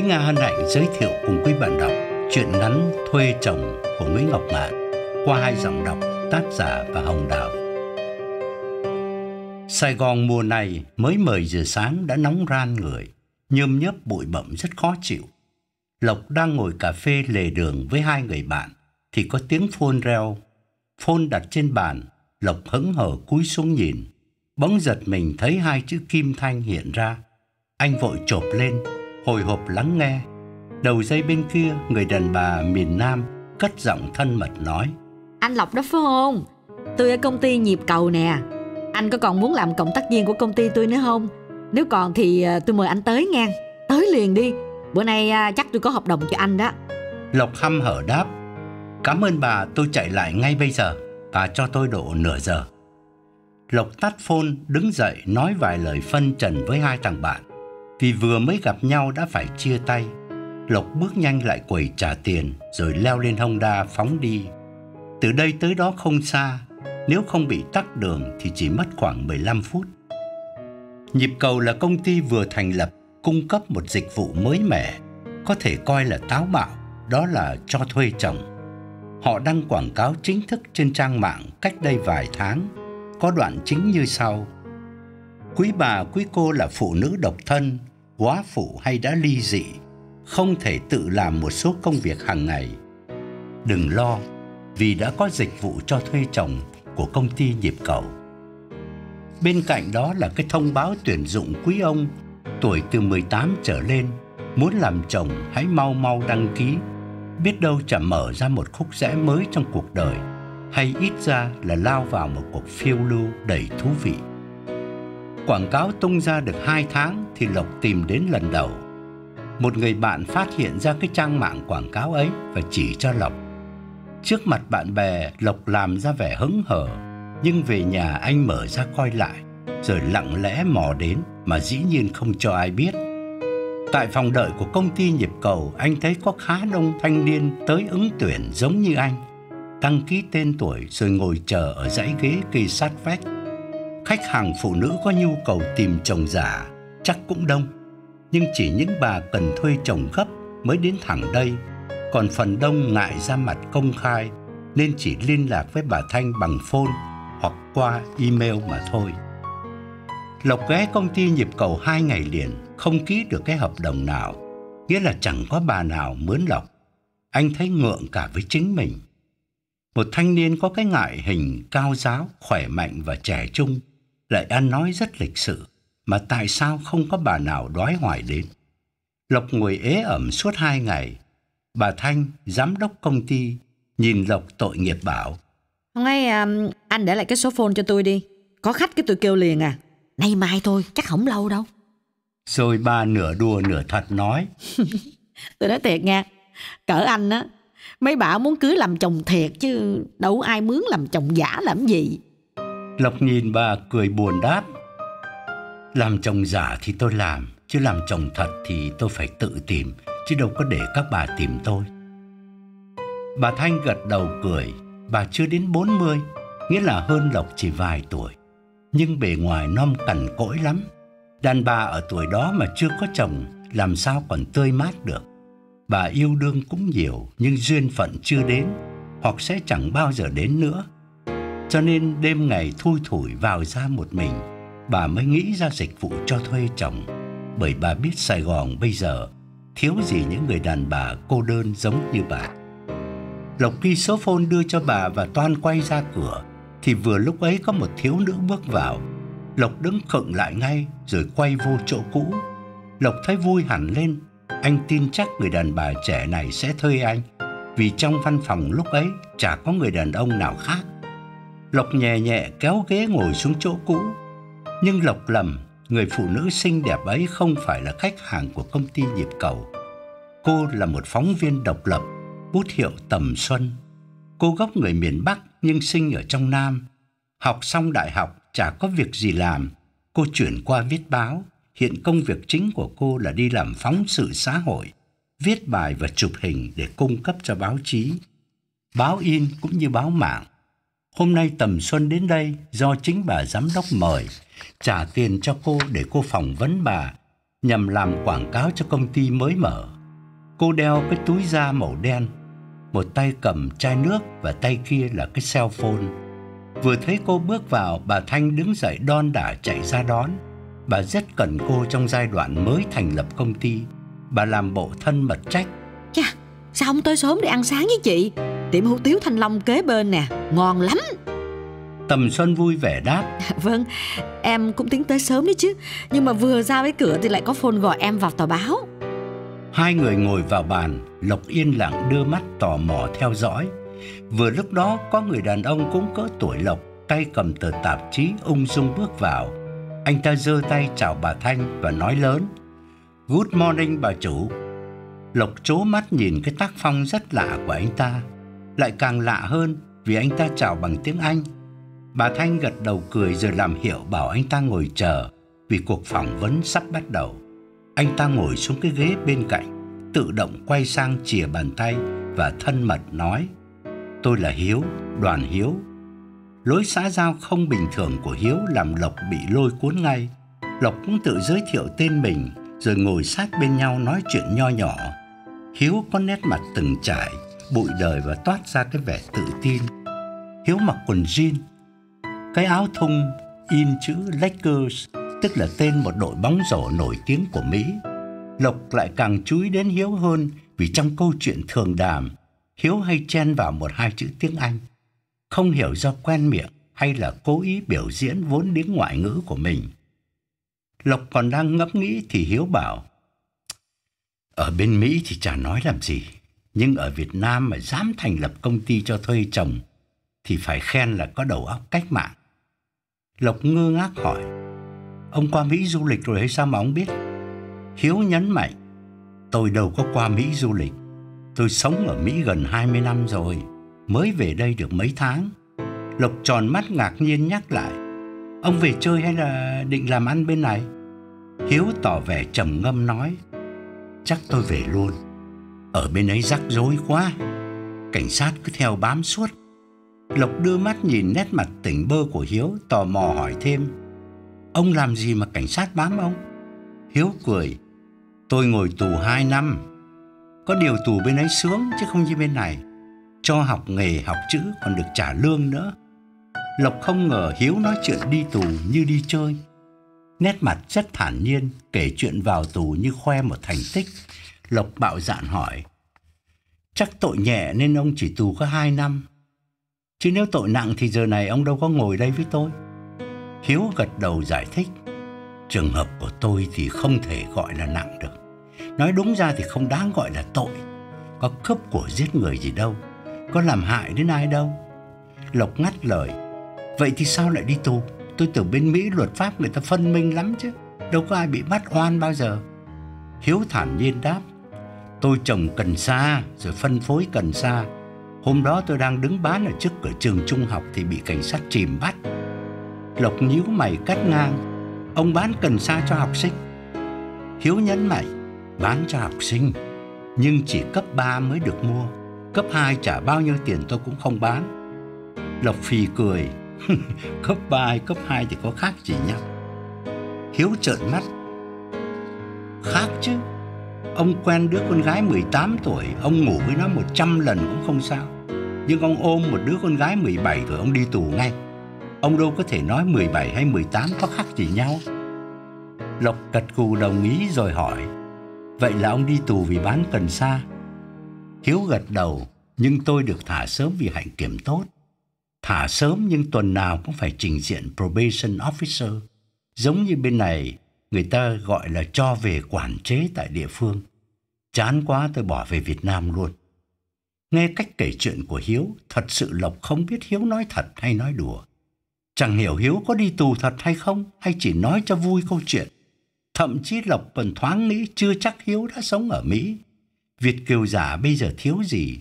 Thúy Nga hân hạnh giới thiệu cùng quý bạn đọc truyện ngắn Thuê chồng của Nguyễn Ngọc Ngạn qua hai giọng đọc tác giả và Hồng Đào. Sài Gòn mùa này mới 10 giờ sáng đã nóng ran người, nhơm nhớp bụi bặm rất khó chịu. Lộc đang ngồi cà phê lề đường với hai người bạn thì có tiếng phone reo. Phone đặt trên bàn, Lộc hững hờ cúi xuống nhìn, bỗng giật mình thấy hai chữ Kim Thanh hiện ra. Anh vội chộp lên, hồi hộp lắng nghe. Đầu dây bên kia, người đàn bà miền Nam cất giọng thân mật nói. Anh Lộc đó phải không? Tôi ở công ty nhịp cầu nè. Anh có còn muốn làm cộng tác viên của công ty tôi nữa không? Nếu còn thì à, tôi mời anh tới nha. Tới liền đi. Bữa nay à, chắc tôi có hợp đồng cho anh đó. Lộc hăm hở đáp. Cảm ơn bà, tôi chạy lại ngay bây giờ. Bà cho tôi độ nửa giờ. Lộc tắt phone, đứng dậy nói vài lời phân trần với hai thằng bạn. Vì vừa mới gặp nhau đã phải chia tay. Lộc bước nhanh lại quầy trả tiền rồi leo lên Honda phóng đi. Từ đây tới đó không xa, nếu không bị tắc đường thì chỉ mất khoảng 15 phút. Nhịp cầu là công ty vừa thành lập cung cấp một dịch vụ mới mẻ, có thể coi là táo bạo, đó là cho thuê chồng. Họ đăng quảng cáo chính thức trên trang mạng cách đây vài tháng, có đoạn chính như sau. Quý bà, quý cô là phụ nữ độc thân, quá phụ hay đã ly dị, không thể tự làm một số công việc hàng ngày. Đừng lo, vì đã có dịch vụ cho thuê chồng của công ty nhịp cầu. Bên cạnh đó là cái thông báo tuyển dụng quý ông tuổi từ 18 trở lên, muốn làm chồng hãy mau mau đăng ký, biết đâu chả mở ra một khúc rẽ mới trong cuộc đời, hay ít ra là lao vào một cuộc phiêu lưu đầy thú vị. Quảng cáo tung ra được 2 tháng thì Lộc tìm đến lần đầu. Một người bạn phát hiện ra cái trang mạng quảng cáo ấy và chỉ cho Lộc. Trước mặt bạn bè, Lộc làm ra vẻ hứng hở, nhưng về nhà anh mở ra coi lại, rồi lặng lẽ mò đến mà dĩ nhiên không cho ai biết. Tại phòng đợi của công ty nhịp cầu, anh thấy có khá đông thanh niên tới ứng tuyển giống như anh. Đăng ký tên tuổi rồi ngồi chờ ở dãy ghế kỳ sát vách. Khách hàng phụ nữ có nhu cầu tìm chồng giả chắc cũng đông, nhưng chỉ những bà cần thuê chồng gấp mới đến thẳng đây còn phần đông ngại ra mặt công khai nên chỉ liên lạc với bà Thanh bằng phone hoặc qua email mà thôi. Lộc ghé công ty nhịp cầu hai ngày liền, không ký được cái hợp đồng nào, nghĩa là chẳng có bà nào mướn Lộc. Anh thấy ngượng cả với chính mình. Một thanh niên có cái ngại hình cao giáo, khỏe mạnh và trẻ trung, lại ăn nói rất lịch sự, mà tại sao không có bà nào đói hoài đến. Lộc ngồi ế ẩm suốt hai ngày, Bà Thanh, giám đốc công ty, nhìn Lộc tội nghiệp bảo. Hôm nay à, anh để lại cái số phone cho tôi đi. Có khách cái tôi kêu liền à. Nay mai thôi, chắc không lâu đâu. Rồi bà nửa đùa nửa thật nói. tôi nói thiệt nha, cỡ anh á, mấy bà muốn cưới làm chồng thiệt chứ đâu ai mướn làm chồng giả làm gì. Lộc nhìn bà cười buồn đáp. Làm chồng giả thì tôi làm, chứ làm chồng thật thì tôi phải tự tìm chứ đâu có để các bà tìm tôi. Bà Thanh gật đầu cười, bà chưa đến 40, nghĩa là hơn Lộc chỉ vài tuổi. Nhưng bề ngoài non cằn cỗi lắm. Đàn bà ở tuổi đó mà chưa có chồng, làm sao còn tươi mát được. Bà yêu đương cũng nhiều, nhưng duyên phận chưa đến, hoặc sẽ chẳng bao giờ đến nữa. Cho nên đêm ngày thui thủi vào ra một mình, bà mới nghĩ ra dịch vụ cho thuê chồng. Bởi bà biết Sài Gòn bây giờ thiếu gì những người đàn bà cô đơn giống như bà. Lộc ghi số phone đưa cho bà và toan quay ra cửa, thì vừa lúc ấy có một thiếu nữ bước vào. Lộc đứng khựng lại ngay rồi quay vô chỗ cũ. Lộc thấy vui hẳn lên, anh tin chắc người đàn bà trẻ này sẽ thuê anh, vì trong văn phòng lúc ấy chả có người đàn ông nào khác. Lộc nhẹ nhẹ kéo ghế ngồi xuống chỗ cũ, nhưng Lộc lầm người phụ nữ xinh đẹp ấy không phải là khách hàng của công ty nhịp cầu. Cô là một phóng viên độc lập, bút hiệu Tầm Xuân. Cô gốc người miền Bắc nhưng sinh ở trong Nam. Học xong đại học chả có việc gì làm, cô chuyển qua viết báo. Hiện công việc chính của cô là đi làm phóng sự xã hội, viết bài và chụp hình để cung cấp cho báo chí. Báo in cũng như báo mạng. Hôm nay Tầm Xuân đến đây do chính bà giám đốc mời trả tiền cho cô để cô phỏng vấn bà nhằm làm quảng cáo cho công ty mới mở. Cô đeo cái túi da màu đen, một tay cầm chai nước và tay kia là cái cell phone. Vừa thấy cô bước vào, bà Thanh đứng dậy đon đả chạy ra đón. Bà rất cần cô trong giai đoạn mới thành lập công ty. Bà làm bộ thân mật trách. Chà, sao không tới sớm để ăn sáng với chị? Tiệm hủ tiếu Thanh Long kế bên nè, ngon lắm. Tầm Xuân vui vẻ đáp. Vâng, em cũng tính tới sớm đấy chứ. Nhưng mà vừa ra với cửa thì lại có phone gọi em vào tờ báo. Hai người ngồi vào bàn, Lộc yên lặng đưa mắt tò mò theo dõi. Vừa lúc đó có người đàn ông cũng cỡ tuổi Lộc, tay cầm tờ tạp chí ung dung bước vào. Anh ta giơ tay chào bà Thanh và nói lớn: "Good morning bà chủ." Lộc chố mắt nhìn cái tác phong rất lạ của anh ta, lại càng lạ hơn vì anh ta chào bằng tiếng Anh. Bà Thanh gật đầu cười rồi làm hiệu bảo anh ta ngồi chờ vì cuộc phỏng vấn sắp bắt đầu. Anh ta ngồi xuống cái ghế bên cạnh, tự động quay sang chìa bàn tay và thân mật nói: "Tôi là Hiếu, Đoàn Hiếu." Lối xã giao không bình thường của Hiếu làm Lộc bị lôi cuốn ngay. Lộc cũng tự giới thiệu tên mình rồi ngồi sát bên nhau nói chuyện nho nhỏ. Hiếu có nét mặt từng trải, bụi đời và toát ra cái vẻ tự tin. Hiếu mặc quần jean, cái áo thun in chữ Lakers, tức là tên một đội bóng rổ nổi tiếng của Mỹ. Lộc lại càng chú ý đến Hiếu hơn vì trong câu chuyện thường đàm, Hiếu hay chen vào một hai chữ tiếng Anh. Không hiểu do quen miệng hay là cố ý biểu diễn vốn tiếng ngoại ngữ của mình. Lộc còn đang ngẫm nghĩ thì Hiếu bảo Ở bên Mỹ thì chả nói làm gì nhưng ở Việt Nam mà dám thành lập công ty cho thuê chồng, Thì phải khen là có đầu óc cách mạng. Lộc ngơ ngác hỏi, Ông qua Mỹ du lịch rồi hay sao mà ông biết? Hiếu nhấn mạnh, Tôi đâu có qua Mỹ du lịch. Tôi sống ở Mỹ gần 20 năm rồi, Mới về đây được mấy tháng. Lộc tròn mắt ngạc nhiên nhắc lại, Ông về chơi hay là định làm ăn bên này? Hiếu tỏ vẻ trầm ngâm nói, Chắc tôi về luôn. Ở bên ấy rắc rối quá. Cảnh sát cứ theo bám suốt. Lộc đưa mắt nhìn nét mặt tỉnh bơ của Hiếu, Tò mò hỏi thêm. Ông làm gì mà cảnh sát bám ông? Hiếu cười. Tôi ngồi tù 2 năm. Có điều tù bên ấy sướng chứ không như bên này. Cho học nghề, học chữ còn được trả lương nữa. Lộc không ngờ Hiếu nói chuyện đi tù như đi chơi. Nét mặt rất thản nhiên, Kể chuyện vào tù như khoe một thành tích. Lộc bạo dạn hỏi. Chắc tội nhẹ nên ông chỉ tù có 2 năm. Chứ nếu tội nặng thì giờ này ông đâu có ngồi đây với tôi. Hiếu gật đầu giải thích. Trường hợp của tôi thì không thể gọi là nặng được. Nói đúng ra thì không đáng gọi là tội. Có cướp của giết người gì đâu. Có làm hại đến ai đâu. Lộc ngắt lời. Vậy thì sao lại đi tù? Tôi tưởng bên Mỹ luật pháp người ta phân minh lắm chứ. Đâu có ai bị bắt oan bao giờ. Hiếu thản nhiên đáp. Tôi trồng cần sa, Rồi phân phối cần sa. Hôm đó tôi đang đứng bán ở trước cửa trường trung học Thì bị cảnh sát chìm bắt. Lộc nhíu mày cắt ngang. Ông bán cần sa cho học sinh. Hiếu nhấn mạnh Bán cho học sinh. Nhưng chỉ cấp 3 mới được mua. Cấp 2 trả bao nhiêu tiền tôi cũng không bán. Lộc phì cười. cấp 3 cấp 2 thì có khác gì nhau. Hiếu trợn mắt, Khác chứ. Ông quen đứa con gái 18 tuổi Ông ngủ với nó 100 lần cũng không sao. Nhưng ông ôm một đứa con gái 17 tuổi Ông đi tù ngay. Ông đâu có thể nói 17 hay 18 có khác gì nhau. Lộc gật cù đồng ý rồi hỏi Vậy là ông đi tù vì bán cần sa? Hiếu gật đầu Nhưng tôi được thả sớm vì hạnh kiểm tốt. Thả sớm nhưng tuần nào cũng phải trình diện probation officer. Giống như bên này, người ta gọi là cho về quản chế tại địa phương. Chán quá tôi bỏ về Việt Nam luôn. Nghe cách kể chuyện của Hiếu, thật sự Lộc không biết Hiếu nói thật hay nói đùa. Chẳng hiểu Hiếu có đi tù thật hay không, hay chỉ nói cho vui câu chuyện. Thậm chí Lộc còn thoáng nghĩ chưa chắc Hiếu đã sống ở Mỹ. Việt kiều giả bây giờ thiếu gì,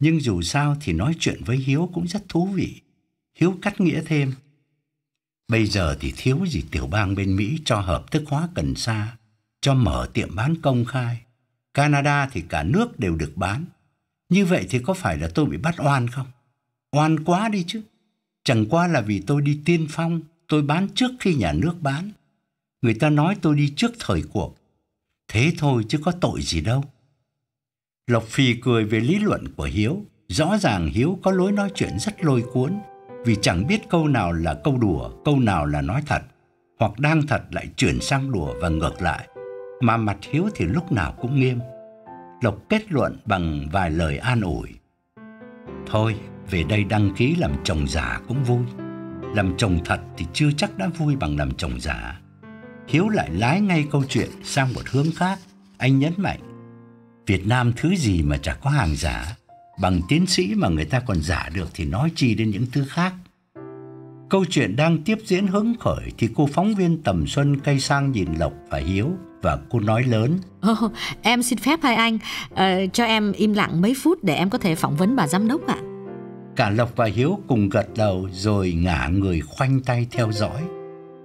nhưng dù sao thì nói chuyện với Hiếu cũng rất thú vị. Hiếu cắt nghĩa thêm. Bây giờ thì thiếu gì tiểu bang bên Mỹ cho hợp thức hóa cần sa, cho mở tiệm bán công khai. Canada thì cả nước đều được bán. Như vậy thì có phải là tôi bị bắt oan không? Oan quá đi chứ. Chẳng qua là vì tôi đi tiên phong, tôi bán trước khi nhà nước bán. Người ta nói tôi đi trước thời cuộc, Thế thôi chứ có tội gì đâu. Lộc Phi cười về lý luận của Hiếu. Rõ ràng Hiếu có lối nói chuyện rất lôi cuốn vì chẳng biết câu nào là câu đùa, câu nào là nói thật, hoặc đang thật lại chuyển sang đùa và ngược lại. Mà mặt Hiếu thì lúc nào cũng nghiêm. Lộc kết luận bằng vài lời an ủi. Thôi, về đây đăng ký làm chồng giả cũng vui. Làm chồng thật thì chưa chắc đã vui bằng làm chồng giả. Hiếu lại lái ngay câu chuyện sang một hướng khác. Anh nhấn mạnh, Việt Nam thứ gì mà chả có hàng giả. Bằng tiến sĩ mà người ta còn giả được thì nói chi đến những thứ khác. Câu chuyện đang tiếp diễn hứng khởi thì cô phóng viên Tầm Xuân cây sang nhìn Lộc và Hiếu và cô nói lớn. Oh, em xin phép hai anh, uh, cho em im lặng mấy phút để em có thể phỏng vấn bà giám đốc ạ. Cả Lộc và Hiếu cùng gật đầu rồi ngả người khoanh tay theo dõi.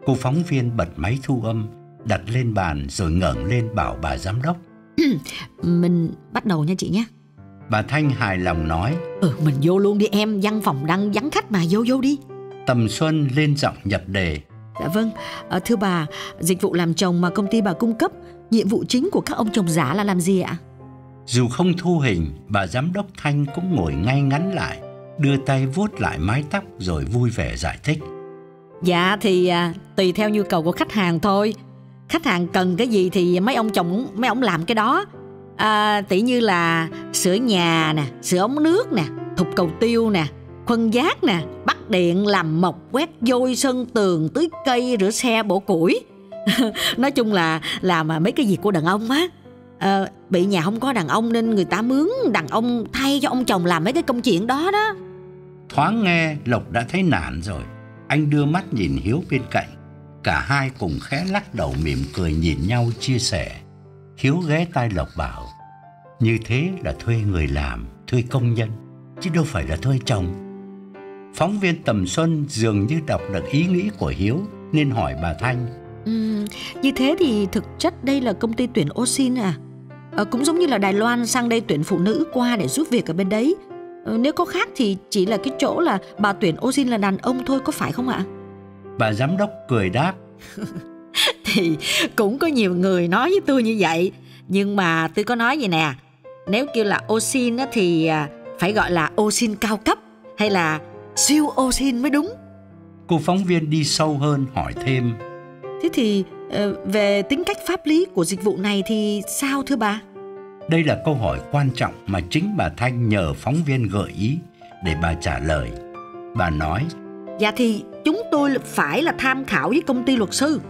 Cô phóng viên bật máy thu âm, đặt lên bàn rồi ngẩng lên bảo bà giám đốc. mình bắt đầu nha chị nhé. Bà Thanh hài lòng nói. Ừ, mình vô luôn đi em, văn phòng đang vắng khách mà vô vô đi. Tầm Xuân lên giọng nhập đề. Dạ vâng, à, thưa bà, dịch vụ làm chồng mà công ty bà cung cấp, nhiệm vụ chính của các ông chồng giả là làm gì ạ? Dù không thu hình, bà giám đốc Thanh cũng ngồi ngay ngắn lại, đưa tay vuốt lại mái tóc rồi vui vẻ giải thích. Dạ thì à, tùy theo nhu cầu của khách hàng thôi. Khách hàng cần cái gì thì mấy ông chồng mấy ông làm cái đó. À, tỷ như là sửa nhà nè, sửa ống nước nè, thục cầu tiêu nè, khuân giác nè, bắt điện, làm mộc, quét vôi sân tường, tưới cây, rửa xe, bổ củi. Nói chung là làm mấy cái việc của đàn ông á. À, bị nhà không có đàn ông nên người ta mướn đàn ông thay cho ông chồng làm mấy cái công chuyện đó đó. Thoáng nghe Lộc đã thấy nản rồi. Anh đưa mắt nhìn Hiếu bên cạnh. Cả hai cùng khẽ lắc đầu mỉm cười nhìn nhau chia sẻ. Hiếu ghé tai Lộc bảo, như thế là thuê người làm, thuê công nhân, chứ đâu phải là thuê chồng. Phóng viên Tầm Xuân dường như đọc được ý nghĩ của Hiếu nên hỏi bà Thanh. Ừ, như thế thì thực chất đây là công ty tuyển ô xin à? à? Cũng giống như là Đài Loan sang đây tuyển phụ nữ qua để giúp việc ở bên đấy. À, nếu có khác thì chỉ là cái chỗ là bà tuyển ô xin là đàn ông thôi có phải không ạ? Bà giám đốc cười đáp. thì cũng có nhiều người nói với tôi như vậy. Nhưng mà tôi có nói vậy nè. Nếu kêu là ô xin thì à, phải gọi là ô xin cao cấp hay là siêu ô xin mới đúng cô phóng viên đi sâu hơn hỏi thêm thế thì ờ, về tính cách pháp lý của dịch vụ này thì sao thưa bà đây là câu hỏi quan trọng mà chính bà thanh nhờ phóng viên gợi ý để bà trả lời bà nói dạ thì chúng tôi phải là tham khảo với công ty luật sư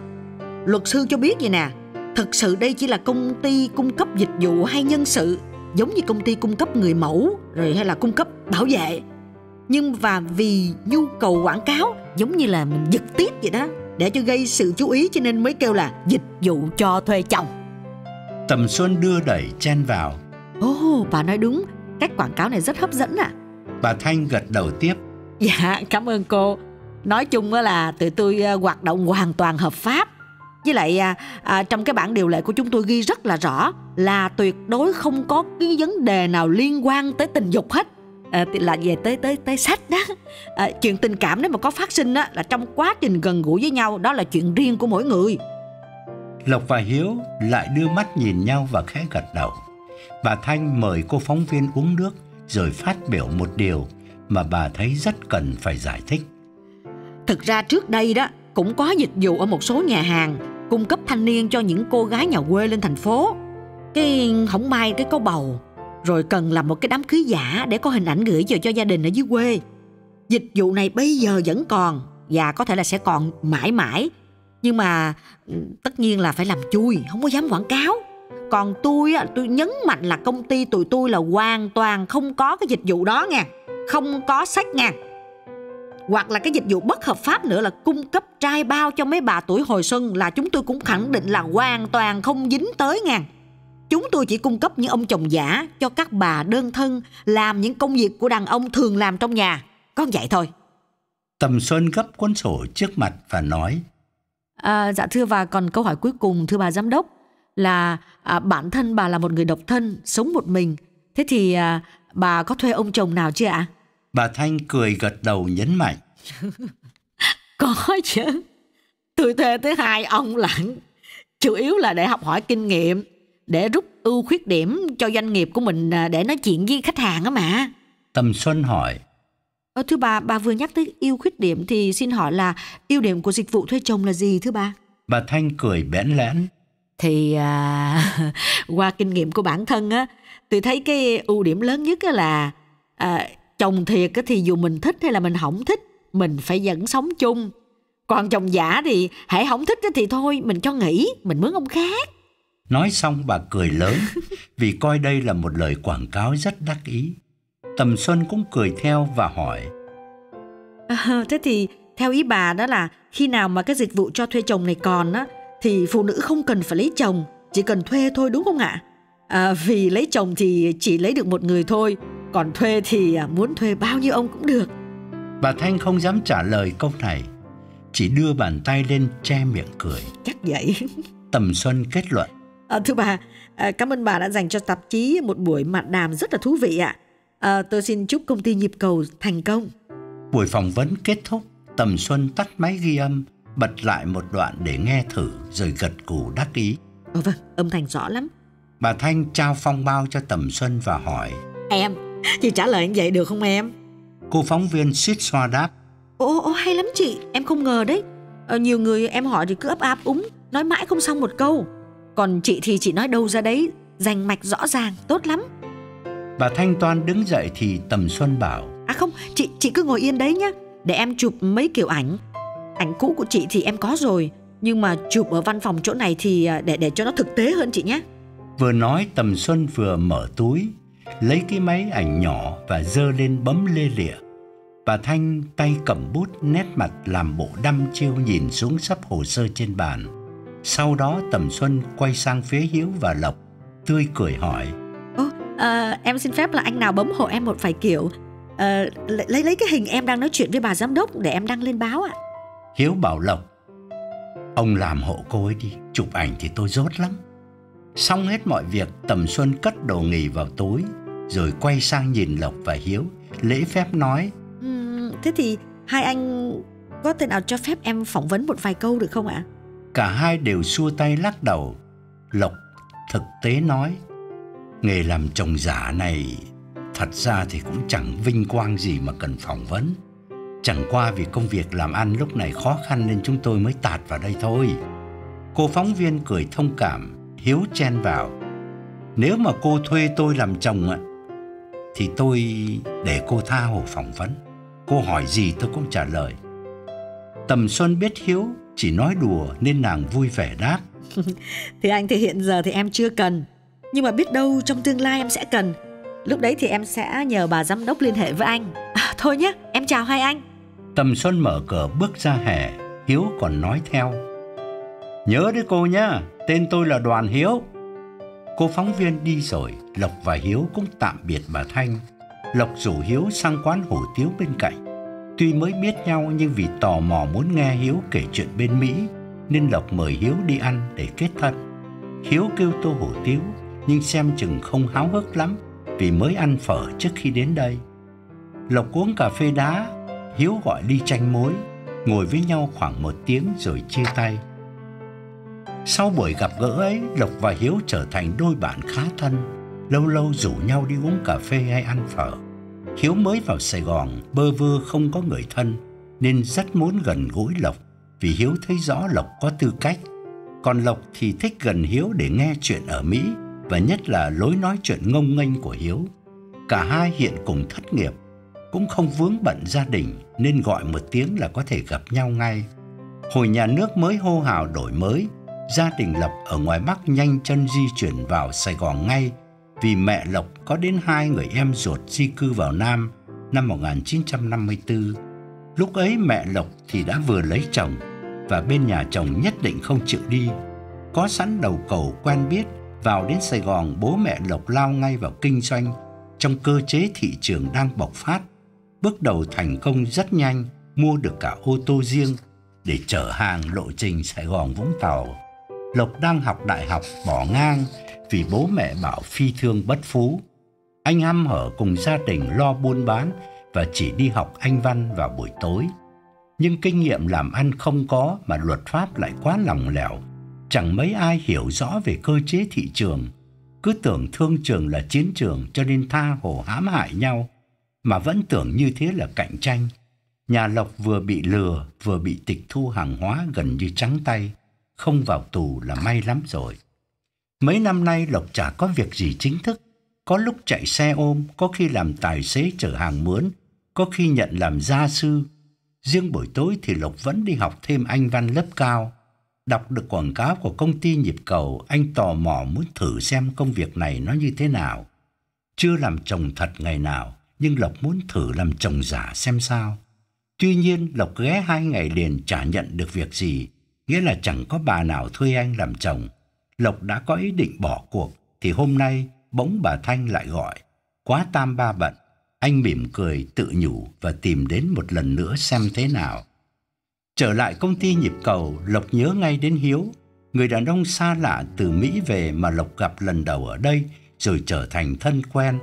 luật sư cho biết vậy nè thực sự đây chỉ là công ty cung cấp dịch vụ hay nhân sự giống như công ty cung cấp người mẫu rồi hay là cung cấp bảo vệ. Nhưng và vì nhu cầu quảng cáo giống như là mình giật tiếp vậy đó để cho gây sự chú ý cho nên mới kêu là dịch vụ cho thuê chồng. Tầm xuân đưa đẩy chen vào. Ồ oh, bà nói đúng cách quảng cáo này rất hấp dẫn à. Bà thanh gật đầu tiếp. Dạ cảm ơn cô. Nói chung là tụi tôi à, hoạt động hoàn toàn hợp pháp với lại à, à, trong cái bản điều lệ của chúng tôi ghi rất là rõ là tuyệt đối không có cái vấn đề nào liên quan tới tình dục hết. À, là về tới tới tới sách đó. À, chuyện tình cảm nếu mà có phát sinh á là trong quá trình gần gũi với nhau đó là chuyện riêng của mỗi người. Lộc và hiếu lại đưa mắt nhìn nhau và khẽ gật đầu. Bà thanh mời cô phóng viên uống nước rồi phát biểu một điều mà bà thấy rất cần phải giải thích. Thực ra trước đây đó cũng có dịch vụ ở một số nhà hàng cung cấp thanh niên cho những cô gái nhà quê lên thành phố. Cái không may cái có bầu, rồi cần làm một cái đám cưới giả để có hình ảnh gửi về cho gia đình ở dưới quê. Dịch vụ này bây giờ vẫn còn và có thể là sẽ còn mãi mãi. Nhưng mà ừ, tất nhiên là phải làm chui, không có dám quảng cáo. Còn tôi á, tôi nhấn mạnh là công ty tụi tôi là hoàn toàn không có cái dịch vụ đó nha. Không có sách nha hoặc là cái dịch vụ bất hợp pháp nữa là cung cấp trai bao cho mấy bà tuổi hồi xuân là chúng tôi cũng khẳng định là hoàn toàn không dính tới nha Chúng tôi chỉ cung cấp những ông chồng giả cho các bà đơn thân làm những công việc của đàn ông thường làm trong nhà. Con vậy thôi. Tầm Xuân gấp cuốn sổ trước mặt và nói. À, dạ thưa và còn câu hỏi cuối cùng thưa bà giám đốc là à, bản thân bà là một người độc thân, sống một mình. Thế thì à, bà có thuê ông chồng nào chưa ạ? Bà Thanh cười gật đầu nhấn mạnh. có chứ. Tôi thuê tới hai ông lận. Chủ yếu là để học hỏi kinh nghiệm để rút ưu khuyết điểm cho doanh nghiệp của mình à, để nói chuyện với khách hàng á mà. Tầm Xuân hỏi. Ờ, thưa bà, bà vừa nhắc tới ưu khuyết điểm thì xin hỏi là ưu điểm của dịch vụ thuê chồng là gì thưa bà? Bà Thanh cười bẽn lẽn. Thì à, qua kinh nghiệm của bản thân á, tôi thấy cái ưu điểm lớn nhất là à, chồng thiệt thì dù mình thích hay là mình không thích, mình phải vẫn sống chung. Còn chồng giả thì hãy không thích thì thôi, mình cho nghỉ, mình mướn ông khác. Nói xong bà cười lớn vì coi đây là một lời quảng cáo rất đắc ý. Tầm Xuân cũng cười theo và hỏi. À, thế thì theo ý bà đó là khi nào mà cái dịch vụ cho thuê chồng này còn á thì phụ nữ không cần phải lấy chồng, chỉ cần thuê thôi đúng không ạ? À, vì lấy chồng thì chỉ lấy được một người thôi, còn thuê thì à, muốn thuê bao nhiêu ông cũng được. Bà Thanh không dám trả lời câu này, chỉ đưa bàn tay lên che miệng cười. Chắc vậy. Tầm Xuân kết luận. À, thưa bà, à, cảm ơn bà đã dành cho tạp chí một buổi mạn đàm rất là thú vị ạ. À, tôi xin chúc công ty nhịp cầu thành công. Buổi phỏng vấn kết thúc, Tầm Xuân tắt máy ghi âm, bật lại một đoạn để nghe thử rồi gật cù đắc ý. Ồ vâng, âm thanh rõ lắm. Bà Thanh trao phong bao cho Tầm Xuân và hỏi. Em, chị trả lời như vậy được không em? Cô phóng viên suýt xoa đáp. Ồ, ồ hay lắm chị, em không ngờ đấy. Ờ, nhiều người em hỏi thì cứ ấp áp úng, nói mãi không xong một câu. Còn chị thì chị nói đâu ra đấy, rành mạch rõ ràng, tốt lắm. Bà Thanh Toan đứng dậy thì Tầm Xuân bảo. À không, chị chị cứ ngồi yên đấy nhá, để em chụp mấy kiểu ảnh. Ảnh cũ của chị thì em có rồi, nhưng mà chụp ở văn phòng chỗ này thì à, để để cho nó thực tế hơn chị nhé. Vừa nói Tầm Xuân vừa mở túi, lấy cái máy ảnh nhỏ và dơ lên bấm lê lịa. Bà Thanh tay cầm bút nét mặt làm bộ đăm chiêu nhìn xuống sắp hồ sơ trên bàn. Sau đó Tầm Xuân quay sang phía Hiếu và Lộc, tươi cười hỏi. Ô, à, em xin phép là anh nào bấm hộ em một vài kiểu. À, lấy lấy cái hình em đang nói chuyện với bà giám đốc để em đăng lên báo ạ. Hiếu bảo Lộc, ông làm hộ cô ấy đi, chụp ảnh thì tôi dốt lắm. Xong hết mọi việc, Tầm Xuân cất đồ nghỉ vào túi, rồi quay sang nhìn Lộc và Hiếu, lễ phép nói. Uhm, thế thì hai anh có thể nào cho phép em phỏng vấn một vài câu được không ạ? Cả hai đều xua tay lắc đầu. Lộc thực tế nói, nghề làm chồng giả này thật ra thì cũng chẳng vinh quang gì mà cần phỏng vấn. Chẳng qua vì công việc làm ăn lúc này khó khăn nên chúng tôi mới tạt vào đây thôi. Cô phóng viên cười thông cảm, hiếu chen vào. Nếu mà cô thuê tôi làm chồng ạ, thì tôi để cô tha hồ phỏng vấn. Cô hỏi gì tôi cũng trả lời. Tầm Xuân biết Hiếu chỉ nói đùa nên nàng vui vẻ đáp. thì anh thì hiện giờ thì em chưa cần. Nhưng mà biết đâu trong tương lai em sẽ cần. Lúc đấy thì em sẽ nhờ bà giám đốc liên hệ với anh. À, thôi nhé, em chào hai anh. Tầm Xuân mở cửa bước ra hè, Hiếu còn nói theo. Nhớ đấy cô nhá, tên tôi là Đoàn Hiếu. Cô phóng viên đi rồi, Lộc và Hiếu cũng tạm biệt bà Thanh. Lộc rủ Hiếu sang quán hủ tiếu bên cạnh. Tuy mới biết nhau nhưng vì tò mò muốn nghe Hiếu kể chuyện bên Mỹ nên Lộc mời Hiếu đi ăn để kết thân. Hiếu kêu tô hủ tiếu nhưng xem chừng không háo hức lắm vì mới ăn phở trước khi đến đây. Lộc uống cà phê đá, Hiếu gọi ly chanh muối, ngồi với nhau khoảng một tiếng rồi chia tay. Sau buổi gặp gỡ ấy, Lộc và Hiếu trở thành đôi bạn khá thân, lâu lâu rủ nhau đi uống cà phê hay ăn phở. Hiếu mới vào Sài Gòn, bơ vơ không có người thân, nên rất muốn gần gũi Lộc, vì Hiếu thấy rõ Lộc có tư cách. Còn Lộc thì thích gần Hiếu để nghe chuyện ở Mỹ, và nhất là lối nói chuyện ngông nghênh của Hiếu. Cả hai hiện cùng thất nghiệp, cũng không vướng bận gia đình nên gọi một tiếng là có thể gặp nhau ngay. Hồi nhà nước mới hô hào đổi mới, gia đình Lộc ở ngoài Bắc nhanh chân di chuyển vào Sài Gòn ngay vì mẹ Lộc có đến hai người em ruột di cư vào Nam năm 1954. Lúc ấy mẹ Lộc thì đã vừa lấy chồng và bên nhà chồng nhất định không chịu đi. Có sẵn đầu cầu quen biết, vào đến Sài Gòn bố mẹ Lộc lao ngay vào kinh doanh trong cơ chế thị trường đang bộc phát. Bước đầu thành công rất nhanh, mua được cả ô tô riêng để chở hàng lộ trình Sài Gòn Vũng Tàu. Lộc đang học đại học bỏ ngang vì bố mẹ bảo phi thương bất phú. Anh hăm hở cùng gia đình lo buôn bán và chỉ đi học Anh văn vào buổi tối. Nhưng kinh nghiệm làm ăn không có mà luật pháp lại quá lỏng lẻo. chẳng mấy ai hiểu rõ về cơ chế thị trường, cứ tưởng thương trường là chiến trường cho nên tha hồ hãm hại nhau, mà vẫn tưởng như thế là cạnh tranh. Nhà Lộc vừa bị lừa, vừa bị tịch thu hàng hóa gần như trắng tay, không vào tù là may lắm rồi. Mấy năm nay Lộc chả có việc gì chính thức, có lúc chạy xe ôm, có khi làm tài xế chở hàng mướn, có khi nhận làm gia sư. Riêng buổi tối thì Lộc vẫn đi học thêm anh văn lớp cao. Đọc được quảng cáo của công ty nhịp cầu, anh tò mò muốn thử xem công việc này nó như thế nào. Chưa làm chồng thật ngày nào, nhưng Lộc muốn thử làm chồng giả xem sao. Tuy nhiên, Lộc ghé hai ngày liền chả nhận được việc gì, nghĩa là chẳng có bà nào thuê anh làm chồng. Lộc đã có ý định bỏ cuộc, thì hôm nay bỗng bà Thanh lại gọi. Quá tam ba bận, anh mỉm cười tự nhủ và tìm đến một lần nữa xem thế nào. Trở lại công ty nhịp cầu, Lộc nhớ ngay đến Hiếu, người đàn ông xa lạ từ Mỹ về mà Lộc gặp lần đầu ở đây rồi trở thành thân quen.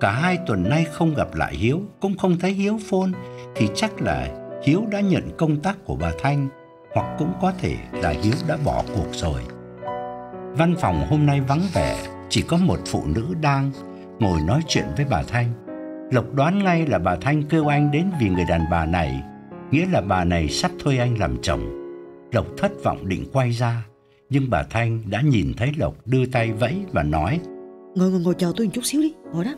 Cả hai tuần nay không gặp lại Hiếu, cũng không thấy Hiếu phone thì chắc là Hiếu đã nhận công tác của bà Thanh hoặc cũng có thể là Hiếu đã bỏ cuộc rồi. Văn phòng hôm nay vắng vẻ, chỉ có một phụ nữ đang ngồi nói chuyện với bà Thanh. Lộc đoán ngay là bà Thanh kêu anh đến vì người đàn bà này, nghĩa là bà này sắp thuê anh làm chồng. Lộc thất vọng định quay ra, nhưng bà Thanh đã nhìn thấy Lộc đưa tay vẫy và nói: "Ngồi ngồi ngồi chờ tôi một chút xíu đi, ngồi đó."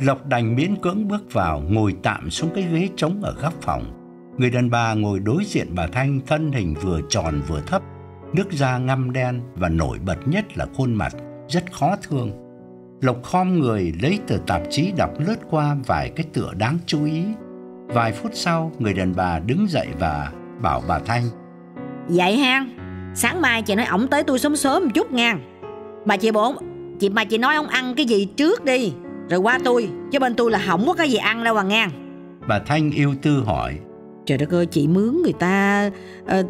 Lộc đành miễn cưỡng bước vào, ngồi tạm xuống cái ghế trống ở góc phòng. Người đàn bà ngồi đối diện bà Thanh, thân hình vừa tròn vừa thấp, nước da ngăm đen và nổi bật nhất là khuôn mặt rất khó thương. Lộc khom người lấy tờ tạp chí đọc lướt qua vài cái tựa đáng chú ý. Vài phút sau, người đàn bà đứng dậy và bảo bà Thanh. Vậy ha, sáng mai chị nói ổng tới tôi sớm sớm một chút nha. Bà chị bộ chị mà chị nói ông ăn cái gì trước đi, rồi qua tôi, chứ bên tôi là không có cái gì ăn đâu à nha. Bà Thanh yêu tư hỏi. Trời đất ơi chị mướn người ta uh,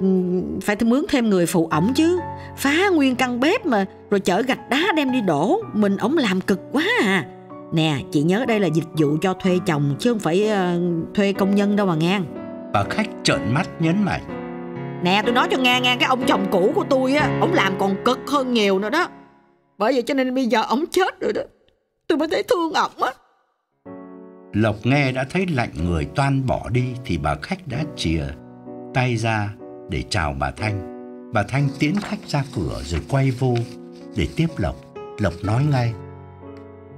Phải mướn thêm người phụ ổng chứ. Phá nguyên căn bếp mà Rồi chở gạch đá đem đi đổ. Mình ổng làm cực quá à. Nè chị nhớ đây là dịch vụ cho thuê chồng Chứ không phải uh, thuê công nhân đâu mà nghe Bà khách trợn mắt nhấn mạnh. Nè tôi nói cho nghe nghe Cái ông chồng cũ của tôi á Ông làm còn cực hơn nhiều nữa đó. Bởi vậy cho nên bây giờ ổng chết rồi đó. Tôi mới thấy thương ổng á Lộc nghe đã thấy lạnh người toan bỏ đi thì bà khách đã chìa tay ra để chào bà Thanh. Bà Thanh tiễn khách ra cửa rồi quay vô để tiếp Lộc. Lộc nói ngay.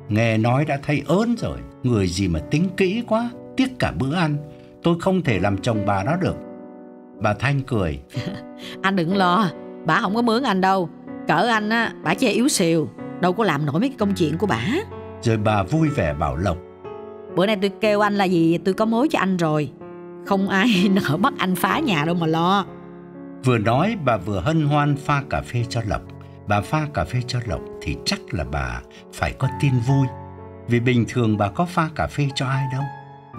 Nghe nói đã thấy ớn rồi, người gì mà tính kỹ quá, tiếc cả bữa ăn. Tôi không thể làm chồng bà đó được. Bà Thanh cười. anh đừng lo, bà không có mướn anh đâu. Cỡ anh á, bà chỉ yếu xìu, đâu có làm nổi mấy cái công chuyện của bà. Rồi bà vui vẻ bảo Lộc. Bữa nay tôi kêu anh là gì? Tôi có mối cho anh rồi. Không ai nỡ bắt anh phá nhà đâu mà lo. Vừa nói bà vừa hân hoan pha cà phê cho Lộc. Bà pha cà phê cho Lộc thì chắc là bà phải có tin vui. Vì bình thường bà có pha cà phê cho ai đâu.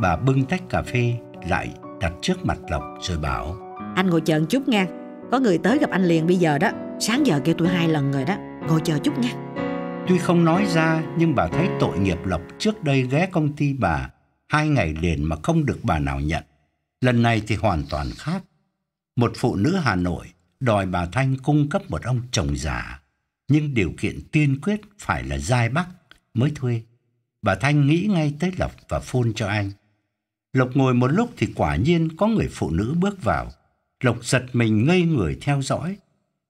Bà bưng tách cà phê lại đặt trước mặt Lộc rồi bảo. Anh ngồi chờ một chút nha. Có người tới gặp anh liền bây giờ đó. Sáng giờ kêu tôi hai lần rồi đó. Ngồi chờ chút nha Tuy không nói ra nhưng bà thấy tội nghiệp Lộc trước đây ghé công ty bà hai ngày liền mà không được bà nào nhận. Lần này thì hoàn toàn khác. Một phụ nữ Hà Nội đòi bà Thanh cung cấp một ông chồng già, nhưng điều kiện tiên quyết phải là giai Bắc mới thuê. Bà Thanh nghĩ ngay tới Lộc và phone cho anh. Lộc ngồi một lúc thì quả nhiên có người phụ nữ bước vào. Lộc giật mình ngây người theo dõi.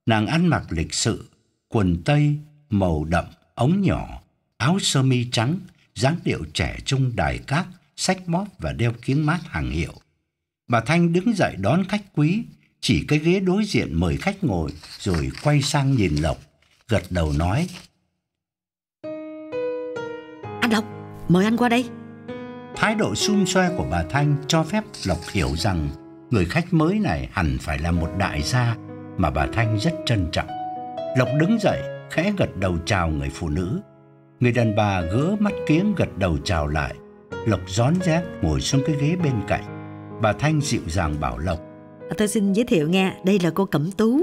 Nàng ăn mặc lịch sự, quần tây màu đậm ống nhỏ, áo sơ mi trắng, dáng điệu trẻ trung đài cát, sách móp và đeo kiếng mát hàng hiệu. Bà Thanh đứng dậy đón khách quý, chỉ cái ghế đối diện mời khách ngồi rồi quay sang nhìn Lộc, gật đầu nói: "Anh Lộc, mời anh qua đây." Thái độ xum xoe của bà Thanh cho phép Lộc hiểu rằng người khách mới này hẳn phải là một đại gia mà bà Thanh rất trân trọng. Lộc đứng dậy, khẽ gật đầu chào người phụ nữ. Người đàn bà gỡ mắt kiếng gật đầu chào lại. Lộc rón rác ngồi xuống cái ghế bên cạnh. Bà Thanh dịu dàng bảo Lộc. À, tôi xin giới thiệu nghe đây là cô Cẩm Tú,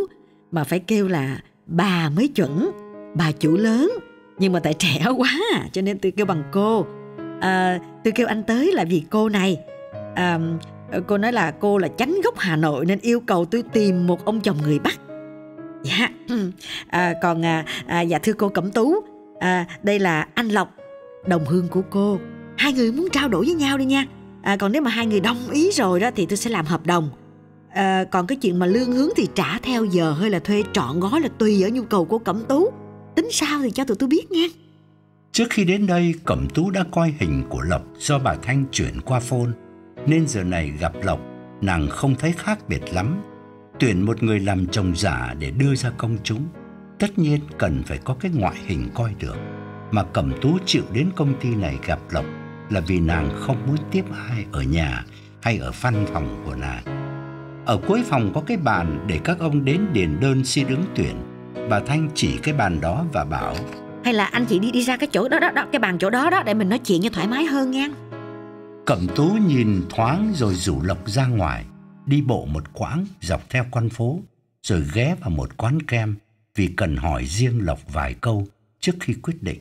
mà phải kêu là bà mới chuẩn, bà chủ lớn. Nhưng mà tại trẻ quá cho nên tôi kêu bằng cô. À, tôi kêu anh tới là vì cô này. À, cô nói là cô là chánh gốc Hà Nội nên yêu cầu tôi tìm một ông chồng người Bắc Dạ, à, còn à, à, dạ thưa cô Cẩm Tú, à, đây là anh Lộc, đồng hương của cô. Hai người muốn trao đổi với nhau đi nha. À, còn nếu mà hai người đồng ý rồi đó thì tôi sẽ làm hợp đồng. À, còn cái chuyện mà lương hướng thì trả theo giờ hay là thuê trọn gói là tùy ở nhu cầu của Cẩm Tú. Tính sao thì cho tụi tôi biết nha. Trước khi đến đây, Cẩm Tú đã coi hình của Lộc do bà Thanh chuyển qua phone, nên giờ này gặp Lộc, nàng không thấy khác biệt lắm. Tuyển một người làm chồng giả để đưa ra công chúng, tất nhiên cần phải có cái ngoại hình coi được. Mà Cẩm Tú chịu đến công ty này gặp Lộc là vì nàng không muốn tiếp ai ở nhà hay ở văn phòng của nàng. Ở cuối phòng có cái bàn để các ông đến điền đơn xin ứng tuyển. Bà Thanh chỉ cái bàn đó và bảo hay là anh chị đi đi ra cái chỗ đó đó, đó cái bàn chỗ đó đó để mình nói chuyện cho thoải mái hơn nha cẩm tú nhìn thoáng rồi rủ lộc ra ngoài đi bộ một quãng dọc theo con phố rồi ghé vào một quán kem vì cần hỏi riêng lộc vài câu trước khi quyết định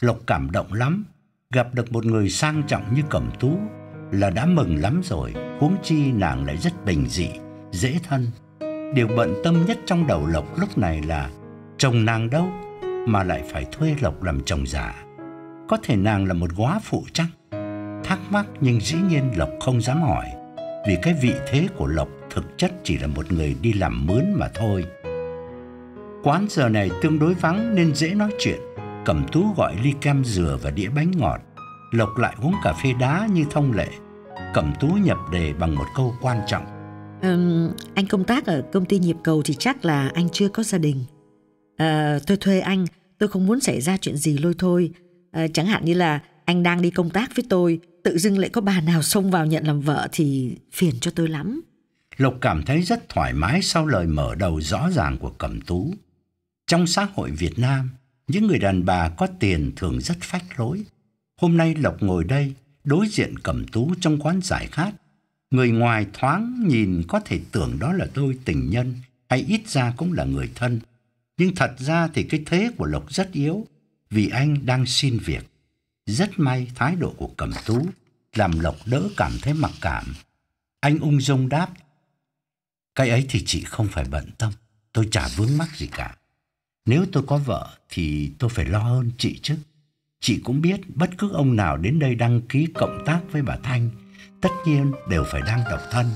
lộc cảm động lắm gặp được một người sang trọng như cẩm tú là đã mừng lắm rồi huống chi nàng lại rất bình dị dễ thân điều bận tâm nhất trong đầu lộc lúc này là chồng nàng đâu mà lại phải thuê Lộc làm chồng giả. Có thể nàng là một góa phụ chắc? Thắc mắc nhưng dĩ nhiên Lộc không dám hỏi, vì cái vị thế của Lộc thực chất chỉ là một người đi làm mướn mà thôi. Quán giờ này tương đối vắng nên dễ nói chuyện. Cẩm Tú gọi ly kem dừa và đĩa bánh ngọt. Lộc lại uống cà phê đá như thông lệ. Cẩm Tú nhập đề bằng một câu quan trọng. Um, anh công tác ở công ty nhịp cầu thì chắc là anh chưa có gia đình. Ờ, à, tôi thuê anh, tôi không muốn xảy ra chuyện gì lôi thôi. À, chẳng hạn như là anh đang đi công tác với tôi, tự dưng lại có bà nào xông vào nhận làm vợ thì phiền cho tôi lắm. Lộc cảm thấy rất thoải mái sau lời mở đầu rõ ràng của Cẩm Tú. Trong xã hội Việt Nam, những người đàn bà có tiền thường rất phách lối. Hôm nay Lộc ngồi đây, đối diện Cẩm Tú trong quán giải khát. Người ngoài thoáng nhìn có thể tưởng đó là tôi tình nhân hay ít ra cũng là người thân. Nhưng thật ra thì cái thế của Lộc rất yếu vì anh đang xin việc. Rất may thái độ của Cẩm Tú làm Lộc đỡ cảm thấy mặc cảm. Anh ung dung đáp: "Cái ấy thì chị không phải bận tâm, tôi chả vướng mắc gì cả. Nếu tôi có vợ thì tôi phải lo hơn chị chứ. Chị cũng biết bất cứ ông nào đến đây đăng ký cộng tác với bà Thanh, tất nhiên đều phải đang độc thân."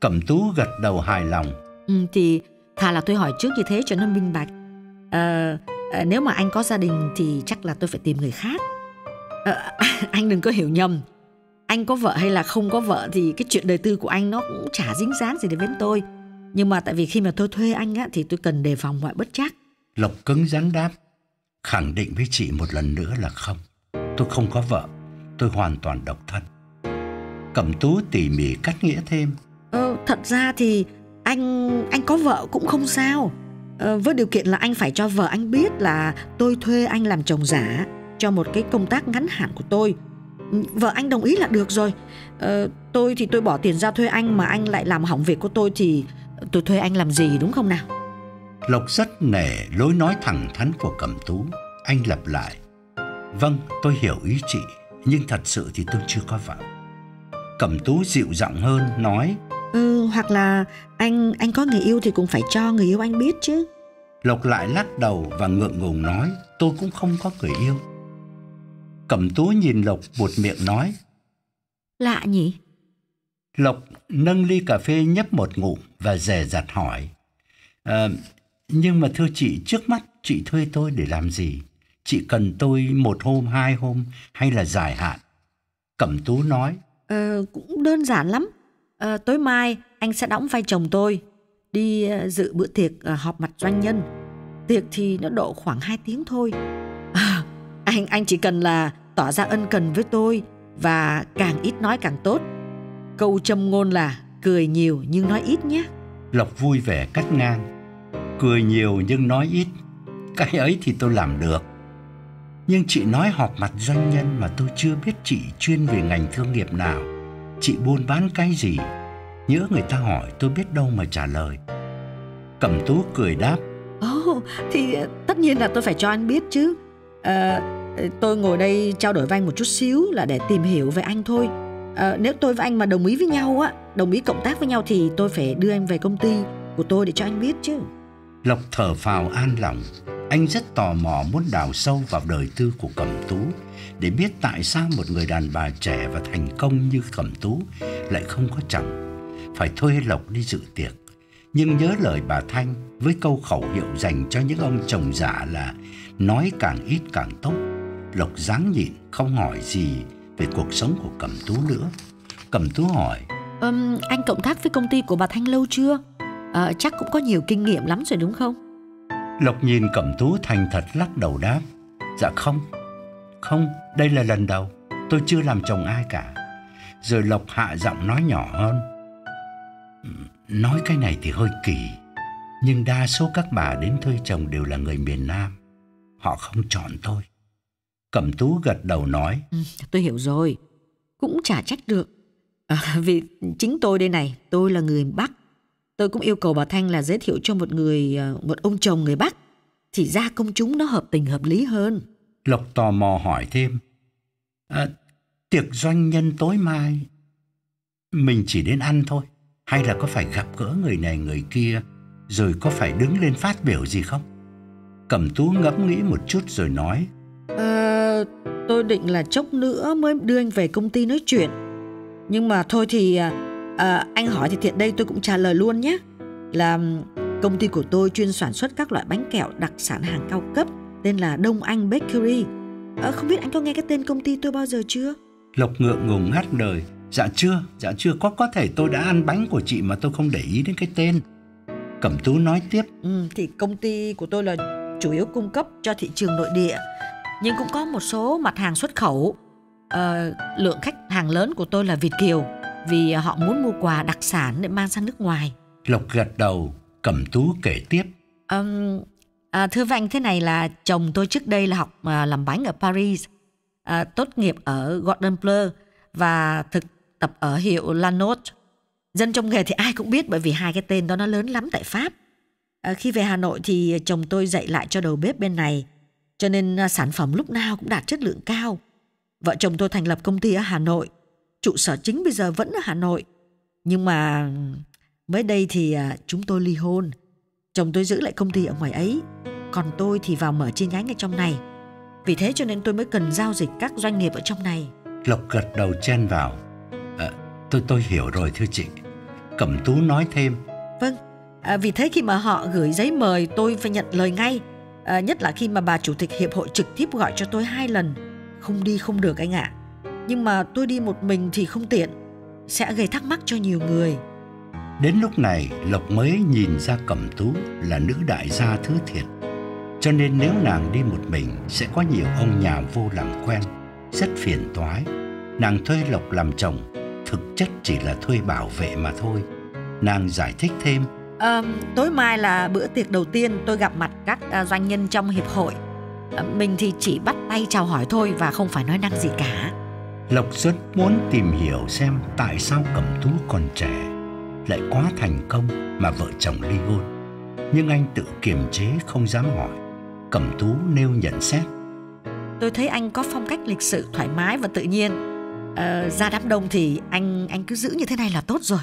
Cẩm Tú gật đầu hài lòng. Ừ thì thà là tôi hỏi trước như thế cho nó minh bạch à, à, nếu mà anh có gia đình thì chắc là tôi phải tìm người khác. À, anh đừng có hiểu nhầm. Anh có vợ hay là không có vợ thì cái chuyện đời tư của anh nó cũng chả dính dáng gì đến với tôi. Nhưng mà tại vì khi mà tôi thuê anh á thì tôi cần đề phòng mọi bất chắc. Lộc cứng rắn đáp khẳng định với chị một lần nữa là không. Tôi không có vợ tôi hoàn toàn độc thân. Cẩm tú tỉ mỉ cắt nghĩa thêm ờ, thật ra thì anh anh có vợ cũng không sao ờ, với điều kiện là anh phải cho vợ anh biết là tôi thuê anh làm chồng giả cho một cái công tác ngắn hạn của tôi. Ừ, vợ anh đồng ý là được rồi. Ờ, tôi thì tôi bỏ tiền ra thuê anh mà anh lại làm hỏng việc của tôi thì tôi thuê anh làm gì đúng không nào? Lộc rất nể lối nói thẳng thắn của cẩm tú. Anh lặp lại. Vâng tôi hiểu ý chị nhưng thật sự thì tôi chưa có vợ cẩm tú dịu giọng hơn nói Ừ, hoặc là anh anh có người yêu thì cũng phải cho người yêu anh biết chứ. Lộc lại lắc đầu và ngượng ngùng nói, tôi cũng không có người yêu. Cẩm tú nhìn Lộc buột miệng nói. Lạ nhỉ? Lộc nâng ly cà phê nhấp một ngụm và dè dặt hỏi. À, nhưng mà thưa chị, trước mắt chị thuê tôi để làm gì? Chị cần tôi một hôm, hai hôm hay là dài hạn? Cẩm tú nói. Ờ, cũng đơn giản lắm à, tối mai anh sẽ đóng vai chồng tôi đi ờ, dự bữa tiệc ờ, họp mặt doanh nhân. Tiệc thì nó độ khoảng 2 tiếng thôi. À, anh anh chỉ cần là tỏ ra ân cần với tôi và càng ít nói càng tốt. Câu châm ngôn là cười nhiều nhưng nói ít nhé. Lộc vui vẻ cắt ngang. Cười nhiều nhưng nói ít. Cái ấy thì tôi làm được. Nhưng chị nói họp mặt doanh nhân mà tôi chưa biết chị chuyên về ngành thương nghiệp nào chị buôn bán cái gì? Nhớ người ta hỏi tôi biết đâu mà trả lời. Cẩm tú cười đáp. Ồ oh, thì tất nhiên là tôi phải cho anh biết chứ. À, tôi ngồi đây trao đổi với anh một chút xíu là để tìm hiểu về anh thôi. À, nếu tôi và anh mà đồng ý với nhau á đồng ý cộng tác với nhau thì tôi phải đưa anh về công ty của tôi để cho anh biết chứ. Lộc thở phào an lòng. Anh rất tò mò muốn đào sâu vào đời tư của Cẩm Tú để biết tại sao một người đàn bà trẻ và thành công như Cẩm Tú lại không có chồng. Phải thuê Lộc đi dự tiệc. Nhưng nhớ lời bà Thanh với câu khẩu hiệu dành cho những ông chồng giả là nói càng ít càng tốt. Lộc dáng nhịn không hỏi gì về cuộc sống của Cẩm Tú nữa. Cẩm Tú hỏi um, Anh cộng tác với công ty của bà Thanh lâu chưa? À, chắc cũng có nhiều kinh nghiệm lắm rồi đúng không? Lộc nhìn Cẩm Tú thành thật lắc đầu đáp Dạ không Không, đây là lần đầu Tôi chưa làm chồng ai cả. Rồi Lộc hạ giọng nói nhỏ hơn. Nói cái này thì hơi kỳ Nhưng đa số các bà đến thuê chồng đều là người miền Nam. Họ không chọn tôi. Cẩm Tú gật đầu nói. Ừ, Tôi hiểu rồi Cũng chả trách được. À, Vì chính tôi đây này Tôi là người Bắc. Tôi cũng yêu cầu bà Thanh là giới thiệu cho một người ờ, một ông chồng người Bắc. Thì ra công chúng nó hợp tình hợp lý hơn. Lộc tò mò hỏi thêm. À, tiệc doanh nhân tối mai mình chỉ đến ăn thôi hay là có phải gặp gỡ người này người kia rồi có phải đứng lên phát biểu gì không? Cẩm Tú ngẫm nghĩ một chút rồi nói. À, tôi định là chốc nữa mới đưa anh về công ty nói chuyện. Nhưng mà thôi thì à, à anh hỏi thì tiện đây tôi cũng trả lời luôn nhé là công ty của tôi chuyên sản xuất các loại bánh kẹo đặc sản hàng cao cấp tên là Đông Anh Bakery à, không biết anh có nghe cái tên công ty tôi bao giờ chưa Lộc ngượng ngùng ngắt lời dạ chưa dạ chưa có có thể tôi đã ăn bánh của chị mà tôi không để ý đến cái tên Cẩm Tú nói tiếp ừ, thì công ty của tôi là chủ yếu cung cấp cho thị trường nội địa nhưng cũng có một số mặt hàng xuất khẩu à, lượng khách hàng lớn của tôi là Việt kiều vì họ muốn mua quà đặc sản để mang sang nước ngoài. Lộc gật đầu, Cẩm Tú kể tiếp. Um, à, À, thưa Vanh, thế này là chồng tôi trước đây là học à, làm bánh ở Paris, à, tốt nghiệp ở Gordon Bleu và thực tập ở hiệu Lanot. Dân trong nghề thì ai cũng biết bởi vì hai cái tên đó nó lớn lắm tại Pháp. À, khi về Hà Nội thì chồng tôi dạy lại cho đầu bếp bên này, cho nên à, sản phẩm lúc nào cũng đạt chất lượng cao. Vợ chồng tôi thành lập công ty ở Hà Nội trụ sở chính bây giờ vẫn ở Hà Nội. Nhưng mà ừ, mới đây thì à, chúng tôi ly hôn. Chồng tôi giữ lại công ty ở ngoài ấy, còn tôi thì vào mở chi nhánh ở trong này. Vì thế cho nên tôi mới cần giao dịch các doanh nghiệp ở trong này. Lộc gật đầu chen vào. À, tôi tôi hiểu rồi thưa chị. Cẩm Tú nói thêm. Vâng, à, vì thế khi mà họ gửi giấy mời tôi phải nhận lời ngay. À, nhất là khi mà bà chủ tịch hiệp hội trực tiếp gọi cho tôi hai lần. Không đi không được anh ạ. À nhưng mà tôi đi một mình thì không tiện sẽ gây thắc mắc cho nhiều người đến lúc này lộc mới nhìn ra cẩm tú là nữ đại gia thứ thiệt. Cho nên nếu nàng đi một mình sẽ có nhiều ông nhà vô làm quen rất phiền toái. Nàng thuê lộc làm chồng thực chất chỉ là thuê bảo vệ mà thôi. Nàng giải thích thêm. À, tối mai là bữa tiệc đầu tiên tôi gặp mặt các uh, doanh nhân trong hiệp hội. À, mình thì chỉ bắt tay chào hỏi thôi và không phải nói năng gì cả. Lộc rất muốn tìm hiểu xem tại sao Cẩm Tú còn trẻ lại quá thành công mà vợ chồng ly hôn. Nhưng anh tự kiềm chế không dám hỏi. Cẩm Tú nêu nhận xét. Tôi thấy anh có phong cách lịch sự thoải mái và tự nhiên. À, ra đám đông thì anh anh cứ giữ như thế này là tốt rồi.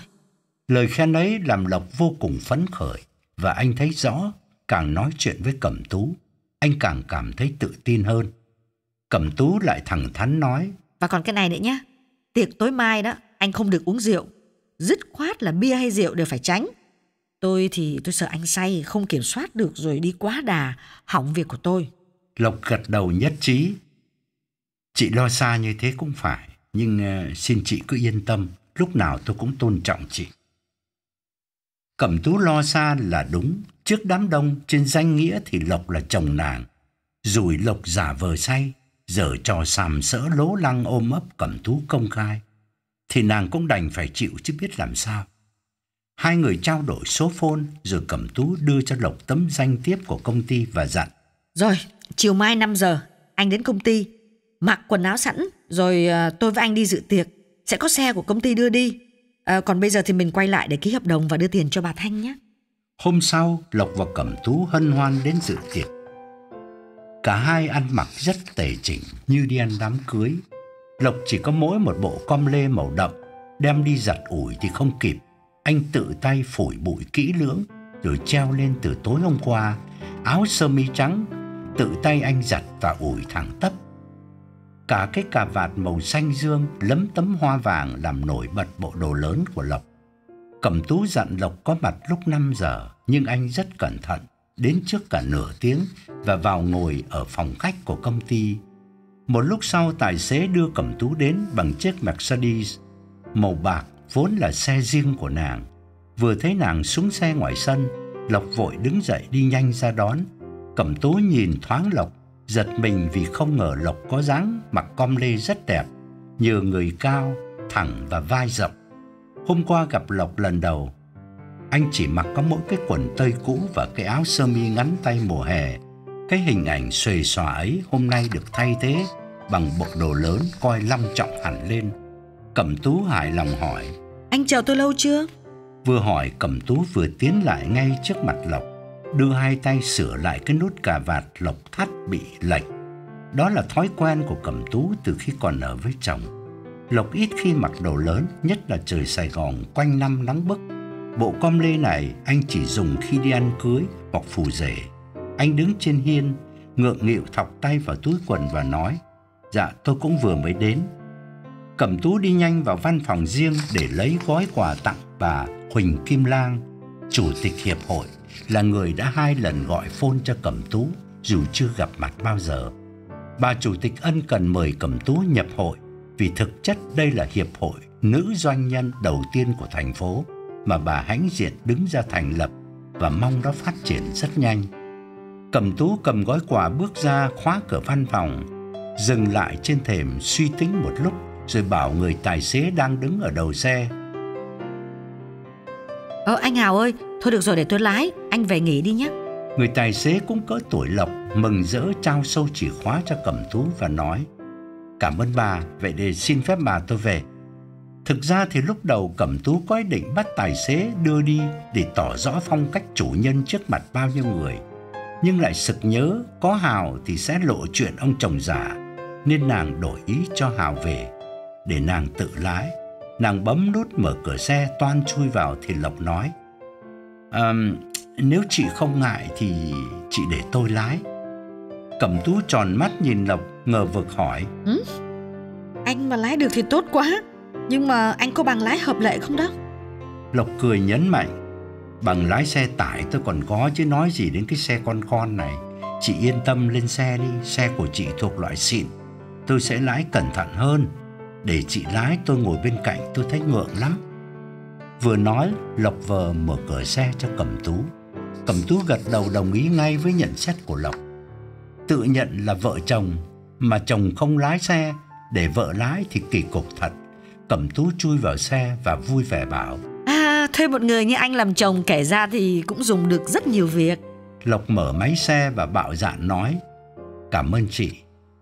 Lời khen ấy làm Lộc vô cùng phấn khởi và anh thấy rõ càng nói chuyện với Cẩm Tú, anh càng cảm thấy tự tin hơn. Cẩm Tú lại thẳng thắn nói và còn cái này nữa nhé, tiệc tối mai đó anh không được uống rượu, dứt khoát là bia hay rượu đều phải tránh. Tôi thì tôi sợ anh say không kiểm soát được rồi đi quá đà, hỏng việc của tôi. Lộc gật đầu nhất trí. Chị lo xa như thế cũng phải, nhưng uh, xin chị cứ yên tâm, lúc nào tôi cũng tôn trọng chị. Cẩm tú lo xa là đúng, trước đám đông trên danh nghĩa thì Lộc là chồng nàng. Rủi Lộc giả vờ say, giờ trò sàm sỡ lố lăng ôm ấp cẩm tú công khai, thì nàng cũng đành phải chịu chứ biết làm sao. Hai người trao đổi số phone rồi Cẩm Tú đưa cho Lộc tấm danh thiếp của công ty và dặn. Rồi, chiều mai 5 giờ, anh đến công ty, mặc quần áo sẵn, rồi à, tôi với anh đi dự tiệc. Sẽ có xe của công ty đưa đi. À, còn bây giờ thì mình quay lại để ký hợp đồng và đưa tiền cho bà Thanh nhé. Hôm sau, Lộc và Cẩm Tú hân hoan đến dự tiệc. Cả hai ăn mặc rất tề chỉnh như đi ăn đám cưới. Lộc chỉ có mỗi một bộ com lê màu đậm, đem đi giặt ủi thì không kịp. Anh tự tay phủi bụi kỹ lưỡng, rồi treo lên từ tối hôm qua, áo sơ mi trắng, tự tay anh giặt và ủi thẳng tắp. Cả cái cà vạt màu xanh dương lấm tấm hoa vàng làm nổi bật bộ đồ lớn của Lộc. Cẩm tú dặn Lộc có mặt lúc 5 giờ, nhưng anh rất cẩn thận, đến trước cả nửa tiếng và vào ngồi ở phòng khách của công ty. Một lúc sau tài xế đưa Cẩm tú đến bằng chiếc Mercedes màu bạc vốn là xe riêng của nàng. Vừa thấy nàng xuống xe ngoài sân, Lộc vội đứng dậy đi nhanh ra đón. Cẩm tú nhìn thoáng Lộc, giật mình vì không ngờ Lộc có dáng mặc com lê rất đẹp, nhờ người cao, thẳng và vai rộng. Hôm qua gặp Lộc lần đầu, anh chỉ mặc có mỗi cái quần tây cũ và cái áo sơ mi ngắn tay mùa hè. Cái hình ảnh xuề xòa ấy hôm nay được thay thế bằng bộ đồ lớn coi long trọng hẳn lên. Cẩm Tú hài lòng hỏi: "Anh chờ tôi lâu chưa?" Vừa hỏi Cẩm Tú vừa tiến lại ngay trước mặt Lộc, đưa hai tay sửa lại cái nút cà vạt Lộc thắt bị lệch. Đó là thói quen của Cẩm Tú từ khi còn ở với chồng. Lộc ít khi mặc đồ lớn, nhất là trời Sài Gòn quanh năm nắng bức. Bộ com lê này anh chỉ dùng khi đi ăn cưới hoặc phù rể. Anh đứng trên hiên, ngượng nghịu thọc tay vào túi quần và nói: "Dạ, tôi cũng vừa mới đến." Cẩm Tú đi nhanh vào văn phòng riêng để lấy gói quà tặng bà Huỳnh Kim Lang, chủ tịch hiệp hội, là người đã hai lần gọi phone cho Cẩm Tú dù chưa gặp mặt bao giờ. Bà chủ tịch ân cần mời Cẩm Tú nhập hội vì thực chất đây là hiệp hội nữ doanh nhân đầu tiên của thành phố mà bà hãnh diện đứng ra thành lập và mong nó phát triển rất nhanh. Cẩm Tú cầm gói quà bước ra khóa cửa văn phòng, dừng lại trên thềm suy tính một lúc rồi bảo người tài xế đang đứng ở đầu xe. Ờ anh Hào ơi, thôi được rồi để tôi lái, anh về nghỉ đi nhé. Người tài xế cũng cỡ tuổi Lộc, mừng rỡ trao sâu chìa khóa cho Cẩm Tú và nói: "Cảm ơn bà, vậy để xin phép bà tôi về." Thực ra thì lúc đầu Cẩm Tú có ý định bắt tài xế đưa đi để tỏ rõ phong cách chủ nhân trước mặt bao nhiêu người. Nhưng lại sực nhớ có Hào thì sẽ lộ chuyện ông chồng giả, nên nàng đổi ý cho Hào về để nàng tự lái. Nàng bấm nút mở cửa xe toan chui vào thì Lộc nói à, Nếu chị không ngại thì chị để tôi lái Cẩm tú tròn mắt nhìn Lộc ngờ vực hỏi ừ? Anh mà lái được thì tốt quá Nhưng mà anh có bằng lái hợp lệ không đó Lộc cười nhấn mạnh Bằng lái xe tải tôi còn có chứ nói gì đến cái xe con con này Chị yên tâm lên xe đi Xe của chị thuộc loại xịn Tôi sẽ lái cẩn thận hơn để chị lái tôi ngồi bên cạnh tôi thấy ngượng lắm. Vừa nói, Lộc vờ mở cửa xe cho Cẩm Tú. Cẩm Tú gật đầu đồng ý ngay với nhận xét của Lộc. Tự nhận là vợ chồng mà chồng không lái xe, để vợ lái thì kỳ cục thật. Cẩm Tú chui vào xe và vui vẻ bảo: thuê một người như anh làm chồng kể ra thì cũng dùng được rất nhiều việc." Lộc mở máy xe và bạo dạn nói: "Cảm ơn chị,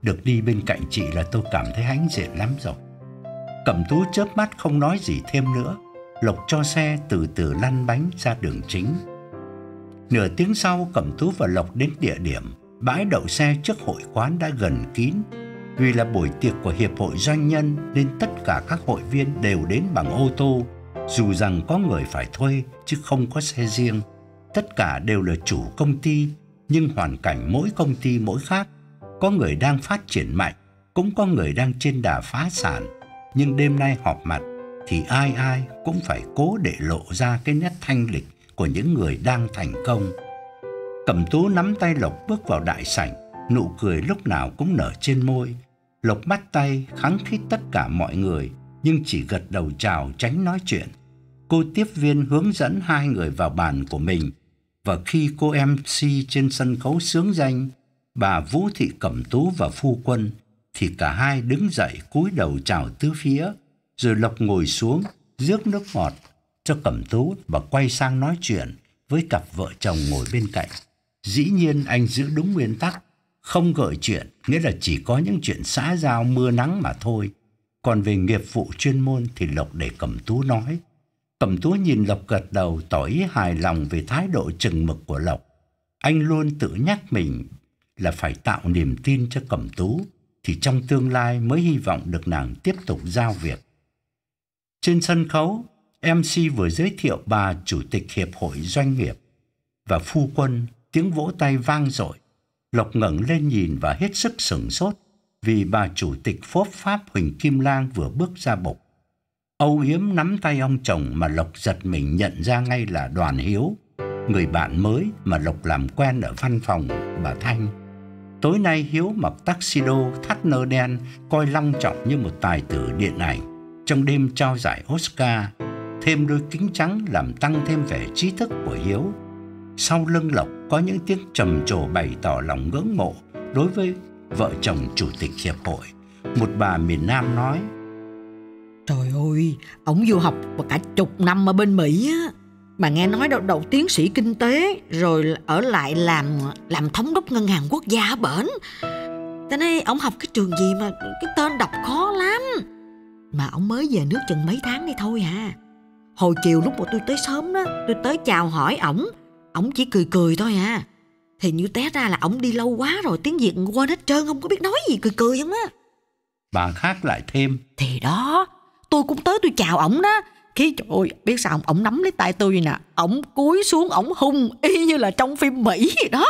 được đi bên cạnh chị là tôi cảm thấy hãnh diện lắm rồi." Cẩm tú chớp mắt không nói gì thêm nữa, Lộc cho xe từ từ lăn bánh ra đường chính. Nửa tiếng sau, Cẩm tú và Lộc đến địa điểm, bãi đậu xe trước hội quán đã gần kín. Vì là buổi tiệc của hiệp hội doanh nhân nên tất cả các hội viên đều đến bằng ô tô, dù rằng có người phải thuê chứ không có xe riêng. Tất cả đều là chủ công ty, nhưng hoàn cảnh mỗi công ty mỗi khác. Có người đang phát triển mạnh, cũng có người đang trên đà phá sản nhưng đêm nay họp mặt thì ai ai cũng phải cố để lộ ra cái nét thanh lịch của những người đang thành công. Cẩm Tú nắm tay Lộc bước vào đại sảnh, nụ cười lúc nào cũng nở trên môi. Lộc bắt tay kháng khít tất cả mọi người, nhưng chỉ gật đầu chào tránh nói chuyện. Cô tiếp viên hướng dẫn hai người vào bàn của mình, và khi cô MC trên sân khấu sướng danh, bà Vũ Thị Cẩm Tú và phu quân thì cả hai đứng dậy cúi đầu chào tứ phía, rồi Lộc ngồi xuống, rước nước ngọt cho Cẩm Tú và quay sang nói chuyện với cặp vợ chồng ngồi bên cạnh. Dĩ nhiên anh giữ đúng nguyên tắc, không gợi chuyện, nghĩa là chỉ có những chuyện xã giao mưa nắng mà thôi. Còn về nghiệp vụ chuyên môn thì Lộc để Cẩm Tú nói. Cẩm Tú nhìn Lộc gật đầu tỏ ý hài lòng về thái độ chừng mực của Lộc. Anh luôn tự nhắc mình là phải tạo niềm tin cho Cẩm Tú thì trong tương lai mới hy vọng được nàng tiếp tục giao việc. Trên sân khấu, MC vừa giới thiệu bà chủ tịch hiệp hội doanh nghiệp, và phu quân, tiếng vỗ tay vang dội. Lộc ngẩng lên nhìn và hết sức sửng sốt vì bà chủ tịch phốp Pháp Huỳnh Kim Lang vừa bước ra bục. Âu Yếm nắm tay ông chồng mà Lộc giật mình nhận ra ngay là Đoàn Hiếu, người bạn mới mà Lộc làm quen ở văn phòng bà Thanh. Tối nay Hiếu mặc tuxedo thắt nơ đen, coi long trọng như một tài tử điện ảnh trong đêm trao giải Oscar, thêm đôi kính trắng làm tăng thêm vẻ trí thức của Hiếu. Sau lưng Lộc có những tiếng trầm trồ bày tỏ lòng ngưỡng mộ đối với vợ chồng chủ tịch hiệp hội. Một bà miền Nam nói: Trời ơi, ổng du học cả chục năm ở bên Mỹ á. Mà nghe nói đậu, đậu tiến sĩ kinh tế rồi ở lại làm làm thống đốc ngân hàng quốc gia ở bển. Ta nói ổng học cái trường gì mà cái tên đọc khó lắm. Mà ổng mới về nước chừng mấy tháng đi thôi à. Hồi chiều lúc mà tôi tới sớm đó, tôi tới chào hỏi ổng, ổng chỉ cười cười thôi à. Thì như té ra là ổng đi lâu quá rồi tiếng Việt quên hết trơn không có biết nói gì cười cười không á. Bà khác lại thêm. Thì đó, tôi cũng tới tôi chào ổng đó. Khi trời ơi, biết sao ổng nắm lấy tay tôi nè. Ổng cúi xuống, ổng hung y như là trong phim mỹ vậy đó.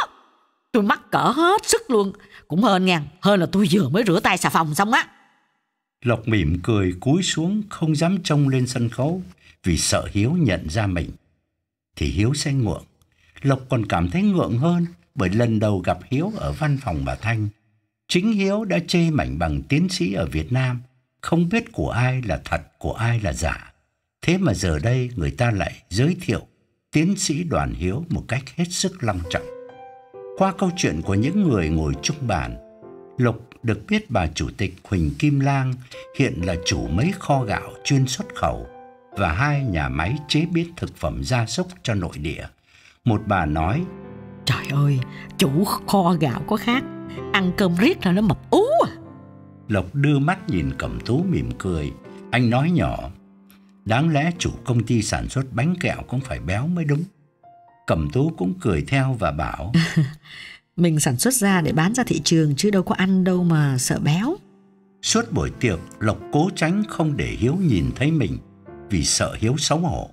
Tôi mắc cỡ hết sức luôn. Cũng hơn nha. Hơn là tôi vừa mới rửa tay xà phòng xong á. Lộc mỉm cười, cúi xuống, không dám trông lên sân khấu, vì sợ hiếu nhận ra mình. Thì hiếu sẽ ngượng. Lộc còn cảm thấy ngượng hơn, bởi lần đầu gặp hiếu ở văn phòng bà thanh, chính hiếu đã chê mảnh bằng tiến sĩ ở việt nam không biết của ai là thật, của ai là giả. Thế mà giờ đây người ta lại giới thiệu tiến sĩ Đoàn Hiếu một cách hết sức long trọng. Qua câu chuyện của những người ngồi chung bàn, Lục được biết bà chủ tịch Huỳnh Kim Lang hiện là chủ mấy kho gạo chuyên xuất khẩu và hai nhà máy chế biến thực phẩm gia súc cho nội địa. Một bà nói: "Trời ơi, chủ kho gạo có khác, ăn cơm riết là nó mập ú à." Lộc đưa mắt nhìn Cẩm Tú mỉm cười. Anh nói nhỏ, đáng lẽ chủ công ty sản xuất bánh kẹo cũng phải béo mới đúng. Cẩm Tú cũng cười theo và bảo, Mình sản xuất ra để bán ra thị trường chứ đâu có ăn đâu mà sợ béo. Suốt buổi tiệc, Lộc cố tránh không để Hiếu nhìn thấy mình vì sợ Hiếu xấu hổ.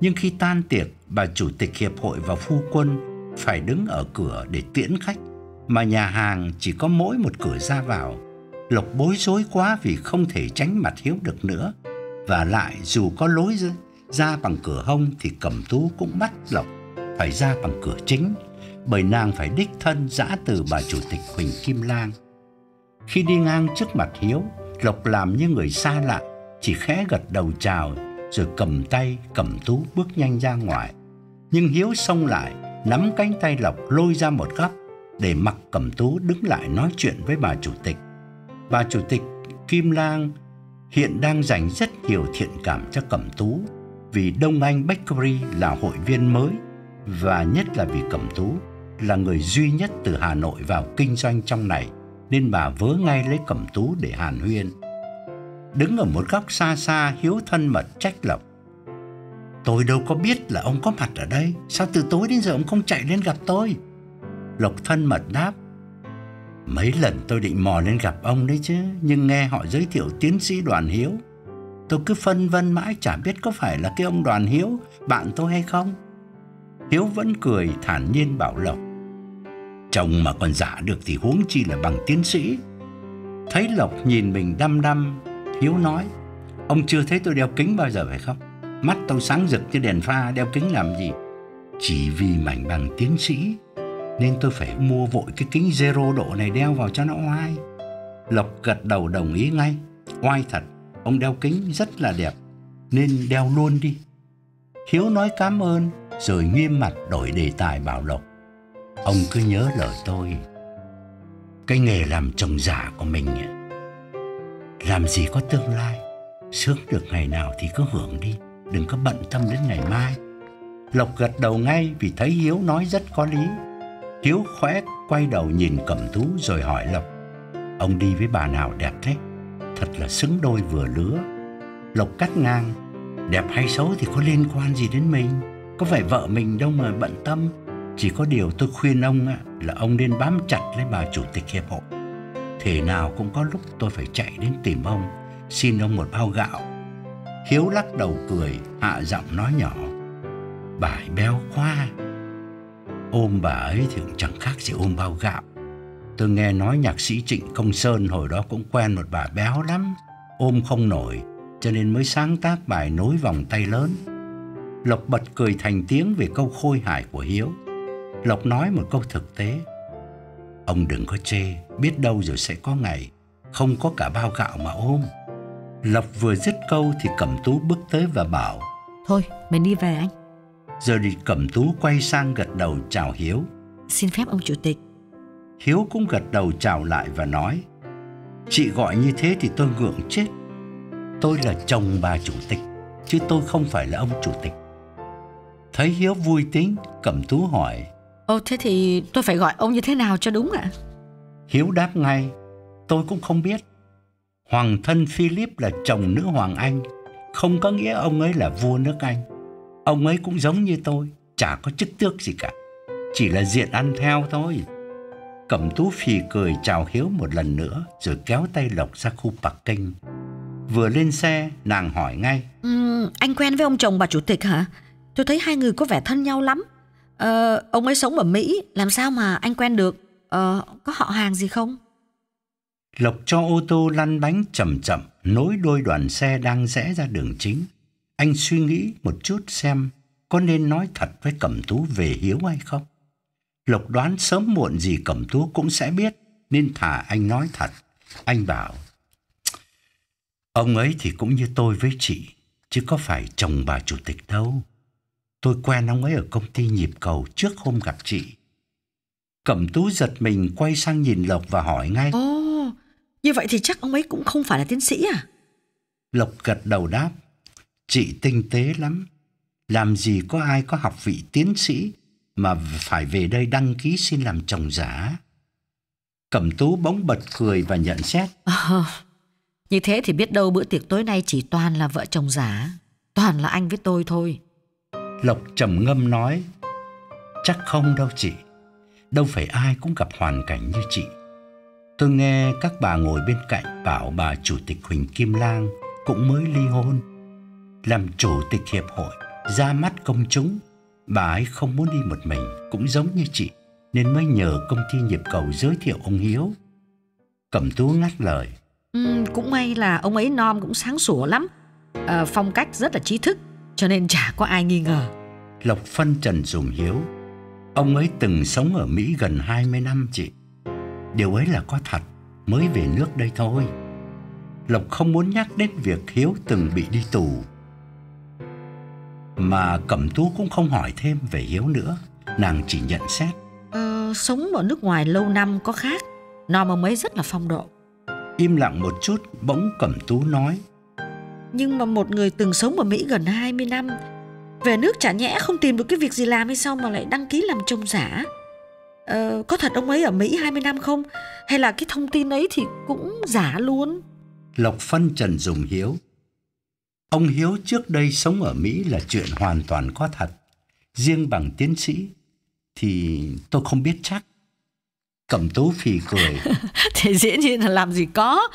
Nhưng khi tan tiệc, bà chủ tịch hiệp hội và phu quân phải đứng ở cửa để tiễn khách, mà nhà hàng chỉ có mỗi một cửa ra vào Lộc bối rối quá vì không thể tránh mặt Hiếu được nữa. Và lại dù có lối ra bằng cửa hông thì Cẩm Tú cũng bắt Lộc phải ra bằng cửa chính, bởi nàng phải đích thân giã từ bà chủ tịch Huỳnh Kim Lang. Khi đi ngang trước mặt Hiếu, Lộc làm như người xa lạ, chỉ khẽ gật đầu chào rồi cầm tay Cẩm Tú bước nhanh ra ngoài. Nhưng Hiếu xông lại, nắm cánh tay Lộc lôi ra một góc để mặc Cẩm Tú đứng lại nói chuyện với bà chủ tịch bà chủ tịch Kim Lang hiện đang dành rất nhiều thiện cảm cho Cẩm Tú vì Đông Anh Bakery là hội viên mới và nhất là vì Cẩm Tú là người duy nhất từ Hà Nội vào kinh doanh trong này nên bà vớ ngay lấy Cẩm Tú để hàn huyên. Đứng ở một góc xa xa hiếu thân mật trách lộc. Tôi đâu có biết là ông có mặt ở đây, sao từ tối đến giờ ông không chạy lên gặp tôi? Lộc thân mật đáp, Mấy lần tôi định mò lên gặp ông đấy chứ, nhưng nghe họ giới thiệu tiến sĩ Đoàn Hiếu. Tôi cứ phân vân mãi chả biết có phải là cái ông Đoàn Hiếu, bạn tôi hay không. Hiếu vẫn cười thản nhiên bảo Lộc. Chồng mà còn giả được thì huống chi là bằng tiến sĩ. Thấy Lộc nhìn mình đăm đăm, Hiếu nói, ông chưa thấy tôi đeo kính bao giờ phải không? Mắt tôi sáng rực như đèn pha, đeo kính làm gì? Chỉ vì mảnh bằng tiến sĩ nên tôi phải mua vội cái kính zero độ này đeo vào cho nó oai. Lộc gật đầu đồng ý ngay. Oai thật, ông đeo kính rất là đẹp, nên đeo luôn đi. Hiếu nói cảm ơn, rồi nghiêm mặt đổi đề tài bảo Lộc. Ông cứ nhớ lời tôi. Cái nghề làm chồng giả của mình làm gì có tương lai. Sướng được ngày nào thì cứ hưởng đi, đừng có bận tâm đến ngày mai. Lộc gật đầu ngay vì thấy Hiếu nói rất có lý. Hiếu khóe quay đầu nhìn Cẩm Tú rồi hỏi Lộc. Ông đi với bà nào đẹp thế? Thật là xứng đôi vừa lứa. Lộc cắt ngang. Đẹp hay xấu thì có liên quan gì đến mình? Có phải vợ mình đâu mà bận tâm. Chỉ có điều tôi khuyên ông là ông nên bám chặt lấy bà chủ tịch hiệp hội. Thế nào cũng có lúc tôi phải chạy đến tìm ông, xin ông một bao gạo. Hiếu lắc đầu cười, hạ giọng nói nhỏ. Bà béo quá, Ôm bà ấy thì cũng chẳng khác gì ôm bao gạo. Tôi nghe nói nhạc sĩ Trịnh Công Sơn hồi đó cũng quen một bà béo lắm, ôm không nổi, cho nên mới sáng tác bài nối vòng tay lớn. Lộc bật cười thành tiếng về câu khôi hài của Hiếu. Lộc nói một câu thực tế. Ông đừng có chê, biết đâu rồi sẽ có ngày không có cả bao gạo mà ôm. Lộc vừa dứt câu thì Cẩm Tú bước tới và bảo Thôi, mình đi về anh. Giờ thì Cẩm Tú quay sang gật đầu chào Hiếu. Xin phép ông chủ tịch. Hiếu cũng gật đầu chào lại và nói Chị gọi như thế thì tôi ngượng chết. Tôi là chồng bà chủ tịch, chứ tôi không phải là ông chủ tịch. Thấy Hiếu vui tính, Cẩm Tú hỏi Ồ thế thì tôi phải gọi ông như thế nào cho đúng ạ? Hiếu đáp ngay Tôi cũng không biết Hoàng thân Philip là chồng nữ hoàng Anh Không có nghĩa ông ấy là vua nước Anh Ông ấy cũng giống như tôi Chả có chức tước gì cả Chỉ là diện ăn theo thôi Cẩm tú phì cười chào Hiếu một lần nữa Rồi kéo tay Lộc ra khu Bắc Kinh Vừa lên xe nàng hỏi ngay Uhm, Anh quen với ông chồng bà chủ tịch hả? Tôi thấy hai người có vẻ thân nhau lắm ờ, Ông ấy sống ở Mỹ Làm sao mà anh quen được ờ, Có họ hàng gì không? Lộc cho ô tô lăn bánh chậm chậm nối đôi đoàn xe đang rẽ ra đường chính. Anh suy nghĩ một chút xem có nên nói thật với Cẩm Tú về Hiếu hay không. Lộc đoán sớm muộn gì Cẩm Tú cũng sẽ biết nên thả anh nói thật. Anh bảo Ông ấy thì cũng như tôi với chị chứ có phải chồng bà chủ tịch đâu. Tôi quen ông ấy ở công ty nhịp cầu trước hôm gặp chị. Cẩm Tú giật mình quay sang nhìn Lộc và hỏi ngay. Ồ, như vậy thì chắc ông ấy cũng không phải là tiến sĩ à? Lộc gật đầu đáp, chị tinh tế lắm. Làm gì có ai có học vị tiến sĩ mà phải về đây đăng ký xin làm chồng giả. Cẩm tú bỗng bật cười và nhận xét. À, như thế thì biết đâu bữa tiệc tối nay chỉ toàn là vợ chồng giả. Toàn là anh với tôi thôi. Lộc trầm ngâm nói. Chắc không đâu chị. Đâu phải ai cũng gặp hoàn cảnh như chị. Tôi nghe các bà ngồi bên cạnh bảo bà chủ tịch Huỳnh Kim Lang cũng mới ly hôn. Làm chủ tịch hiệp hội, ra mắt công chúng, bà ấy không muốn đi một mình, cũng giống như chị, nên mới nhờ công ty nhịp cầu giới thiệu ông Hiếu. Cẩm tú ngắt lời. Ừ, cũng may là ông ấy non cũng sáng sủa lắm, à, phong cách rất là trí thức, cho nên chả có ai nghi ngờ. Lộc phân trần dùm Hiếu. Ông ấy từng sống ở Mỹ gần 20 năm chị. Điều ấy là có thật Mới về nước đây thôi Lộc không muốn nhắc đến việc Hiếu từng bị đi tù Mà Cẩm Tú cũng không hỏi thêm về Hiếu nữa Nàng chỉ nhận xét ờ, Sống ở nước ngoài lâu năm có khác Nom ông ấy rất là phong độ Im lặng một chút Bỗng Cẩm Tú nói Nhưng mà một người từng sống ở Mỹ gần 20 năm Về nước chả nhẽ không tìm được cái việc gì làm hay sao Mà lại đăng ký làm trông giả Ờ, có thật ông ấy ở Mỹ 20 năm không? Hay là cái thông tin ấy thì cũng giả luôn? Lộc phân trần dùng Hiếu. Ông Hiếu trước đây sống ở Mỹ là chuyện hoàn toàn có thật. Riêng bằng tiến sĩ thì tôi không biết chắc. Cẩm tú phì cười. Thế dĩ nhiên là làm gì có.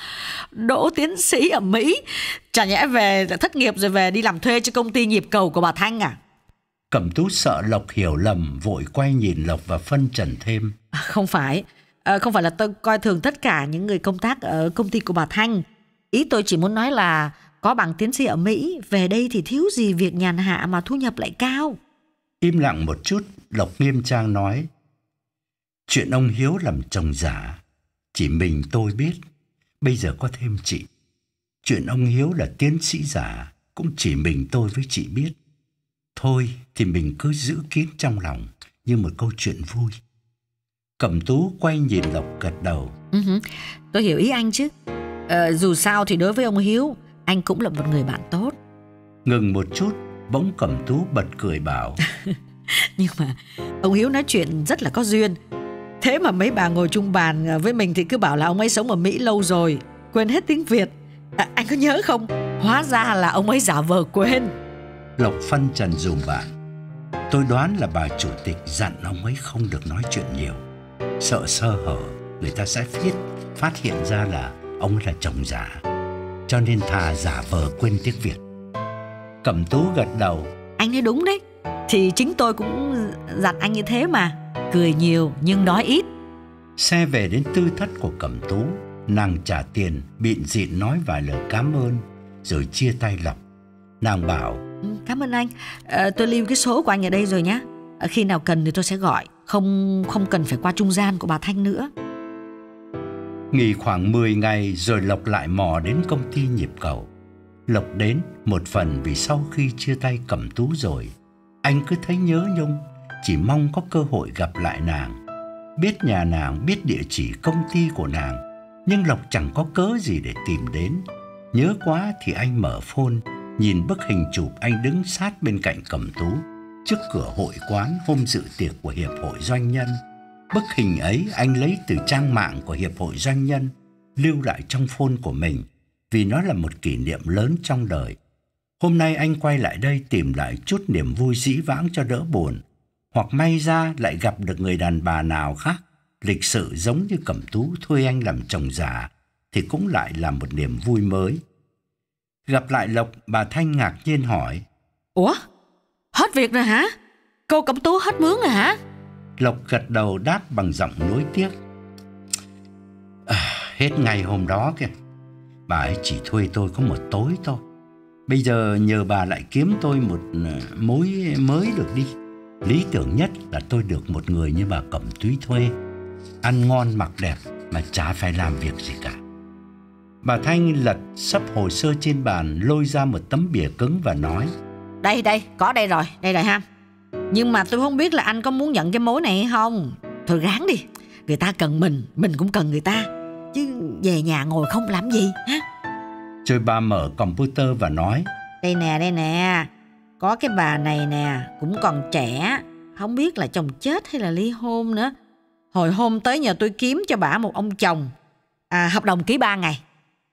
Đỗ tiến sĩ ở Mỹ. Chả nhẽ về thất nghiệp rồi về đi làm thuê cho công ty nhịp cầu của bà Thanh à? Cẩm tú sợ Lộc hiểu lầm, vội quay nhìn Lộc và phân trần thêm. À, không phải, à, không phải là tôi coi thường tất cả những người công tác ở công ty của bà Thanh. Ý tôi chỉ muốn nói là có bằng tiến sĩ ở Mỹ, về đây thì thiếu gì việc nhàn hạ mà thu nhập lại cao. Im lặng một chút, Lộc nghiêm trang nói. Chuyện ông Hiếu làm chồng giả, chỉ mình tôi biết, bây giờ có thêm chị. Chuyện ông Hiếu là tiến sĩ giả, cũng chỉ mình tôi với chị biết. Thôi thì mình cứ giữ kín trong lòng như một câu chuyện vui. Cẩm tú quay nhìn Lộc gật đầu. Uh-huh. Tôi hiểu ý anh chứ. Uh, dù sao thì đối với ông Hiếu, anh cũng là một người bạn tốt. Ngừng một chút, bỗng Cẩm tú bật cười bảo. Nhưng mà ông Hiếu nói chuyện rất là có duyên. Thế mà mấy bà ngồi chung bàn ờ, với mình thì cứ bảo là ông ấy sống ở Mỹ lâu rồi, quên hết tiếng Việt. À, anh có nhớ không? Hóa ra là ông ấy giả vờ quên. Lộc phân trần dùm bạn Tôi đoán là bà chủ tịch dặn ông ấy không được nói chuyện nhiều Sợ sơ hở Người ta sẽ viết Phát hiện ra là ông ấy là chồng giả Cho nên thà giả vờ quên tiếng Việt. Cẩm tú gật đầu. Anh nói đúng đấy. Thì chính tôi cũng dặn anh như thế mà. Cười nhiều nhưng nói ít. Xe về đến tư thất của Cẩm Tú Nàng trả tiền Bịn dịn nói vài lời cảm ơn Rồi chia tay Lộc Nàng bảo ừ, Cảm ơn anh. À, Tôi lưu cái số của anh ở đây rồi nhé à, Khi nào cần thì tôi sẽ gọi. Không không cần phải qua trung gian của bà Thanh nữa Nghỉ khoảng 10 ngày rồi Lộc lại mò đến công ty nhịp cầu. Lộc đến một phần vì sau khi chia tay Cẩm Tú rồi, anh cứ thấy nhớ Nhung, chỉ mong có cơ hội gặp lại nàng. Biết nhà nàng, biết địa chỉ công ty của nàng, nhưng Lộc chẳng có cớ gì để tìm đến. Nhớ quá thì anh mở phone, nhìn bức hình chụp anh đứng sát bên cạnh Cẩm Tú trước cửa hội quán hôm dự tiệc của Hiệp hội Doanh nhân. Bức hình ấy anh lấy từ trang mạng của Hiệp hội Doanh nhân, lưu lại trong phone của mình vì nó là một kỷ niệm lớn trong đời. Hôm nay anh quay lại đây tìm lại chút niềm vui dĩ vãng cho đỡ buồn, hoặc may ra lại gặp được người đàn bà nào khác lịch sự giống như Cẩm Tú thuê anh làm chồng già thì cũng lại là một niềm vui mới. Gặp lại Lộc, bà Thanh ngạc nhiên hỏi: "Ủa? Hết việc rồi hả? Cô Cẩm Tú hết mướn rồi hả?" Lộc gật đầu đáp bằng giọng nuối tiếc. À, hết ngày hôm đó kìa. Bà ấy chỉ thuê tôi có một tối thôi. Bây giờ nhờ bà lại kiếm tôi một à, mối mới được đi. Lý tưởng nhất là tôi được một người như bà Cẩm Túy thuê. Ăn ngon mặc đẹp mà chả phải làm việc gì cả. Bà Thanh lật sắp hồ sơ trên bàn lôi ra một tấm bìa cứng và nói Đây đây, có đây rồi, đây rồi ha nhưng mà tôi không biết là anh có muốn nhận cái mối này hay không. Thôi ráng đi. Người ta cần mình, mình cũng cần người ta. Chứ về nhà ngồi không làm gì ha Rồi bà mở computer và nói. Đây nè, đây nè. Có cái bà này nè Cũng còn trẻ. Không biết là chồng chết hay là ly hôn nữa. Hồi hôm tới nhờ tôi kiếm cho bà một ông chồng. À, Hợp đồng ký 3 ngày.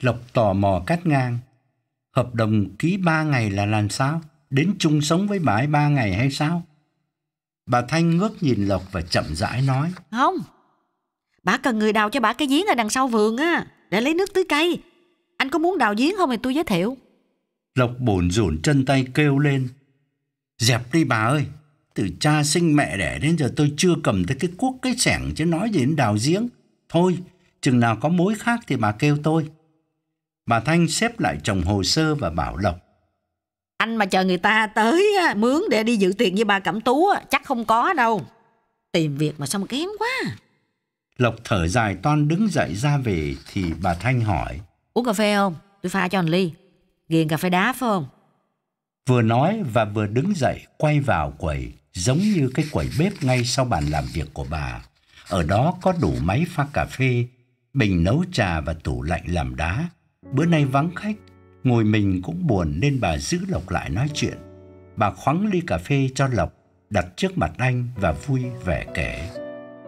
Lộc tò mò cắt ngang. Hợp đồng ký 3 ngày là làm sao? Đến chung sống với bà ấy 3 ngày hay sao? Bà Thanh ngước nhìn Lộc và chậm rãi nói. Không, bà cần người đào cho bà cái giếng ở đằng sau vườn á, để lấy nước tưới cây. Anh có muốn đào giếng không thì tôi giới thiệu. Lộc bồn rủn chân tay kêu lên. Dẹp đi bà ơi, từ cha sinh mẹ đẻ đến giờ tôi chưa cầm tới cái cuốc cái sẻng chứ nói gì đến đào giếng. Thôi, chừng nào có mối khác thì bà kêu tôi. Bà Thanh xếp lại chồng hồ sơ và bảo Lộc. Anh mà chờ người ta tới mướn để đi dự tiệc với bà Cẩm Tú chắc không có đâu. Tìm việc mà sao mà kém quá. Lộc thở dài toan đứng dậy ra về thì bà Thanh hỏi. Uống cà phê không? Tôi pha cho anh ly. Ghiền cà phê đá phải không? Vừa nói và vừa đứng dậy quay vào quầy giống như cái quầy bếp ngay sau bàn làm việc của bà. Ở đó có đủ máy pha cà phê, bình nấu trà và tủ lạnh làm đá. Bữa nay vắng khách Ngồi mình cũng buồn nên bà giữ Lộc lại nói chuyện. Bà khoáng ly cà phê cho Lộc, đặt trước mặt anh và vui vẻ kể.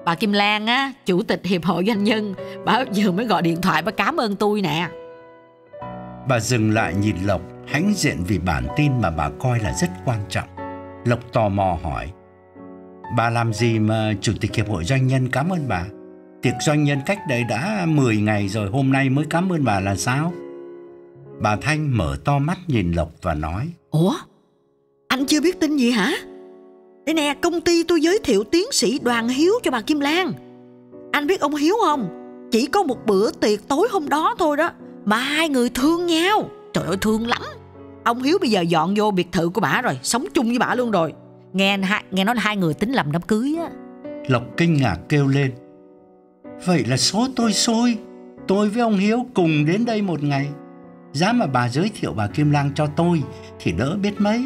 Bà Kim Lan á, chủ tịch hiệp hội doanh nhân, bà vừa mới gọi điện thoại bà cảm ơn tôi nè. Bà dừng lại nhìn Lộc, hãnh diện vì bản tin mà bà coi là rất quan trọng. Lộc tò mò hỏi, bà làm gì mà chủ tịch hiệp hội doanh nhân cảm ơn bà? Tiệc doanh nhân cách đây đã 10 ngày rồi hôm nay mới cảm ơn bà là sao? Bà Thanh mở to mắt nhìn Lộc và nói. Ủa? Anh chưa biết tin gì hả? Đây nè, công ty tôi giới thiệu tiến sĩ Đoàn Hiếu cho bà Kim Lan. Anh biết ông Hiếu không? Chỉ có một bữa tiệc tối hôm đó thôi đó Mà hai người thương nhau. Trời ơi thương lắm. Ông Hiếu bây giờ dọn vô biệt thự của bà rồi Sống chung với bà luôn rồi. Nghe nghe nói hai người tính làm đám cưới á. Lộc kinh ngạc kêu lên. Vậy là số tôi xôi. Tôi với ông Hiếu cùng đến đây một ngày Giá mà bà giới thiệu bà Kim Lang cho tôi thì đỡ biết mấy.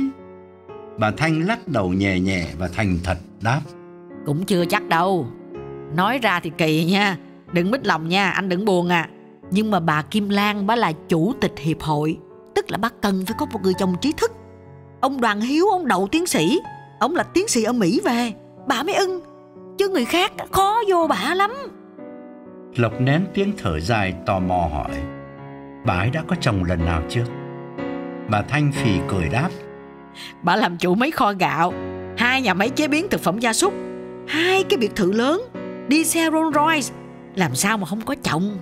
Bà Thanh lắc đầu nhẹ nhẹ và thành thật đáp. Cũng chưa chắc đâu. Nói ra thì kỳ nha. Đừng mít lòng nha, anh đừng buồn à. Nhưng mà bà Kim Lan bà là chủ tịch hiệp hội. Tức là bà cần phải có một người chồng trí thức. Ông Đoàn Hiếu, ông đậu tiến sĩ. Ông là tiến sĩ ở Mỹ về. Bà mới ưng. Chứ người khác khó vô bà lắm. Lộc nén tiếng thở dài tò mò hỏi bà ấy đã có chồng lần nào chưa? Bà Thanh Phì cười đáp. Bà làm chủ mấy kho gạo, hai nhà máy chế biến thực phẩm gia súc, hai cái biệt thự lớn, đi xe Rolls Royce, làm sao mà không có chồng?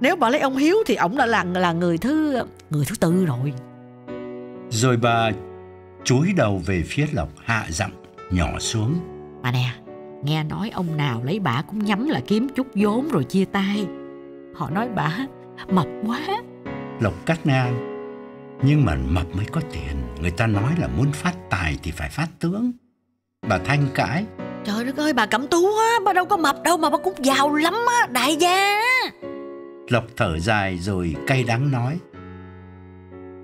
Nếu bà lấy ông Hiếu thì ổng đã là là người thứ người thứ tư rồi. Rồi bà chúi đầu về phía Lộc hạ giọng nhỏ xuống. Bà nè, Nghe nói ông nào lấy bả cũng nhắm là kiếm chút vốn rồi chia tay Họ nói bả mập quá Lộc cắt ngang. Nhưng mà mập mới có tiền Người ta nói là muốn phát tài thì phải phát tướng. Bà Thanh cãi. Trời đất ơi bà Cẩm Tú á Bà đâu có mập đâu mà bà cũng giàu lắm á Đại gia. Lộc thở dài rồi cay đắng nói.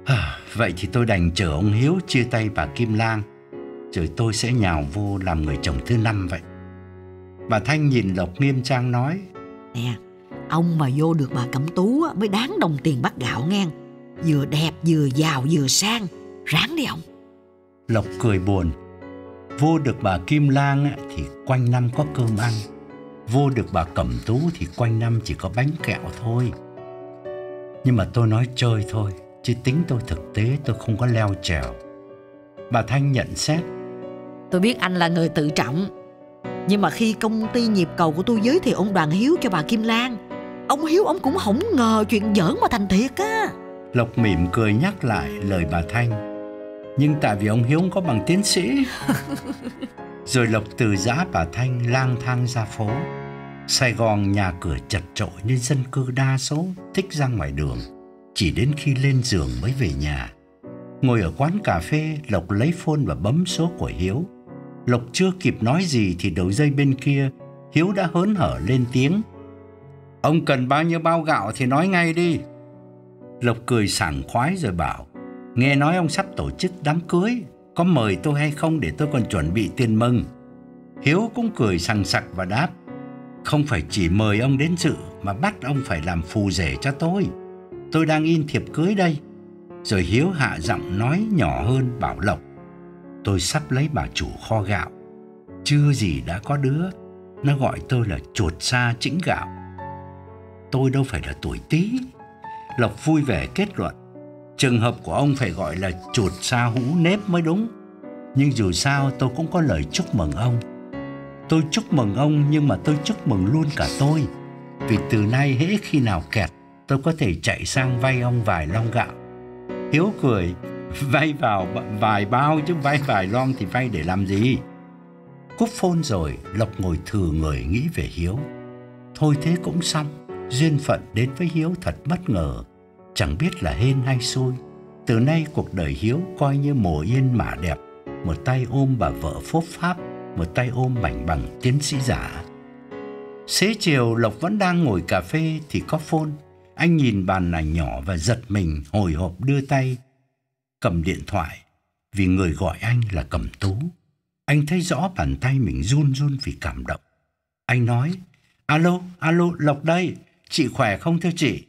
À, Vậy thì tôi đành chờ ông Hiếu chia tay bà Kim Lang Rồi tôi sẽ nhào vô làm người chồng thứ năm vậy. Bà Thanh nhìn Lộc nghiêm trang nói. Nè Ông mà vô được bà Cẩm Tú á, mới đáng đồng tiền bát gạo ngang. Vừa đẹp vừa giàu vừa sang. Ráng đi ông. Lộc cười buồn. Vô được bà Kim Lang á, thì quanh năm có cơm ăn. Vô được bà Cẩm Tú thì quanh năm chỉ có bánh kẹo thôi. Nhưng mà tôi nói chơi thôi Chứ tính tôi thực tế tôi không có leo trèo. Bà Thanh nhận xét. Tôi biết anh là người tự trọng. Nhưng mà khi công ty nhịp cầu của tôi giới thiệu ông Đoàn Hiếu cho bà Kim Lan Ông Hiếu ông cũng không ngờ chuyện giỡn mà thành thiệt á. Lộc mỉm cười nhắc lại lời bà Thanh. Nhưng tại vì ông Hiếu không có bằng tiến sĩ. Rồi Lộc từ giã bà Thanh lang thang ra phố. Sài Gòn nhà cửa chật trội nên dân cư đa số thích ra ngoài đường. Chỉ đến khi lên giường mới về nhà. Ngồi ở quán cà phê Lộc lấy phone và bấm số của Hiếu. Lộc chưa kịp nói gì thì đầu dây bên kia Hiếu đã hớn hở lên tiếng Ông cần bao nhiêu bao gạo thì nói ngay đi. Lộc cười sảng khoái rồi bảo, Nghe nói ông sắp tổ chức đám cưới, Có mời tôi hay không để tôi còn chuẩn bị tiền mừng? Hiếu cũng cười sằng sặc và đáp, Không phải chỉ mời ông đến dự Mà bắt ông phải làm phù rể cho tôi. Tôi đang in thiệp cưới đây. Rồi Hiếu hạ giọng nói nhỏ hơn bảo Lộc, Tôi sắp lấy bà chủ kho gạo. Chưa gì đã có đứa, Nó gọi tôi là chuột xa chĩnh gạo. Tôi đâu phải là tuổi tí Lộc vui vẻ kết luận, Trường hợp của ông phải gọi là chuột xa hũ nếp mới đúng. Nhưng dù sao, tôi cũng có lời chúc mừng ông. Tôi chúc mừng ông nhưng mà tôi chúc mừng luôn cả tôi. Vì từ nay hễ khi nào kẹt, Tôi có thể chạy sang vay ông vài lon gạo. Hiếu cười, Vay vào vài bao chứ vay vài lon thì vay để làm gì? Cúp phone rồi, Lộc ngồi thừa người nghĩ về Hiếu. Thôi thế cũng xong. Duyên phận đến với Hiếu thật bất ngờ. Chẳng biết là hên hay xui Từ nay cuộc đời Hiếu coi như mồ yên mả đẹp. Một tay ôm bà vợ phốp pháp Một tay ôm mảnh bằng tiến sĩ giả. Xế chiều Lộc vẫn đang ngồi cà phê Thì có phone. Anh nhìn bàn này nhỏ và giật mình Hồi hộp đưa tay. Cầm điện thoại Vì người gọi anh là Cẩm Tú. Anh thấy rõ bàn tay mình run run vì cảm động. Anh nói Alo, alo, Lộc đây. Chị khỏe không thưa chị?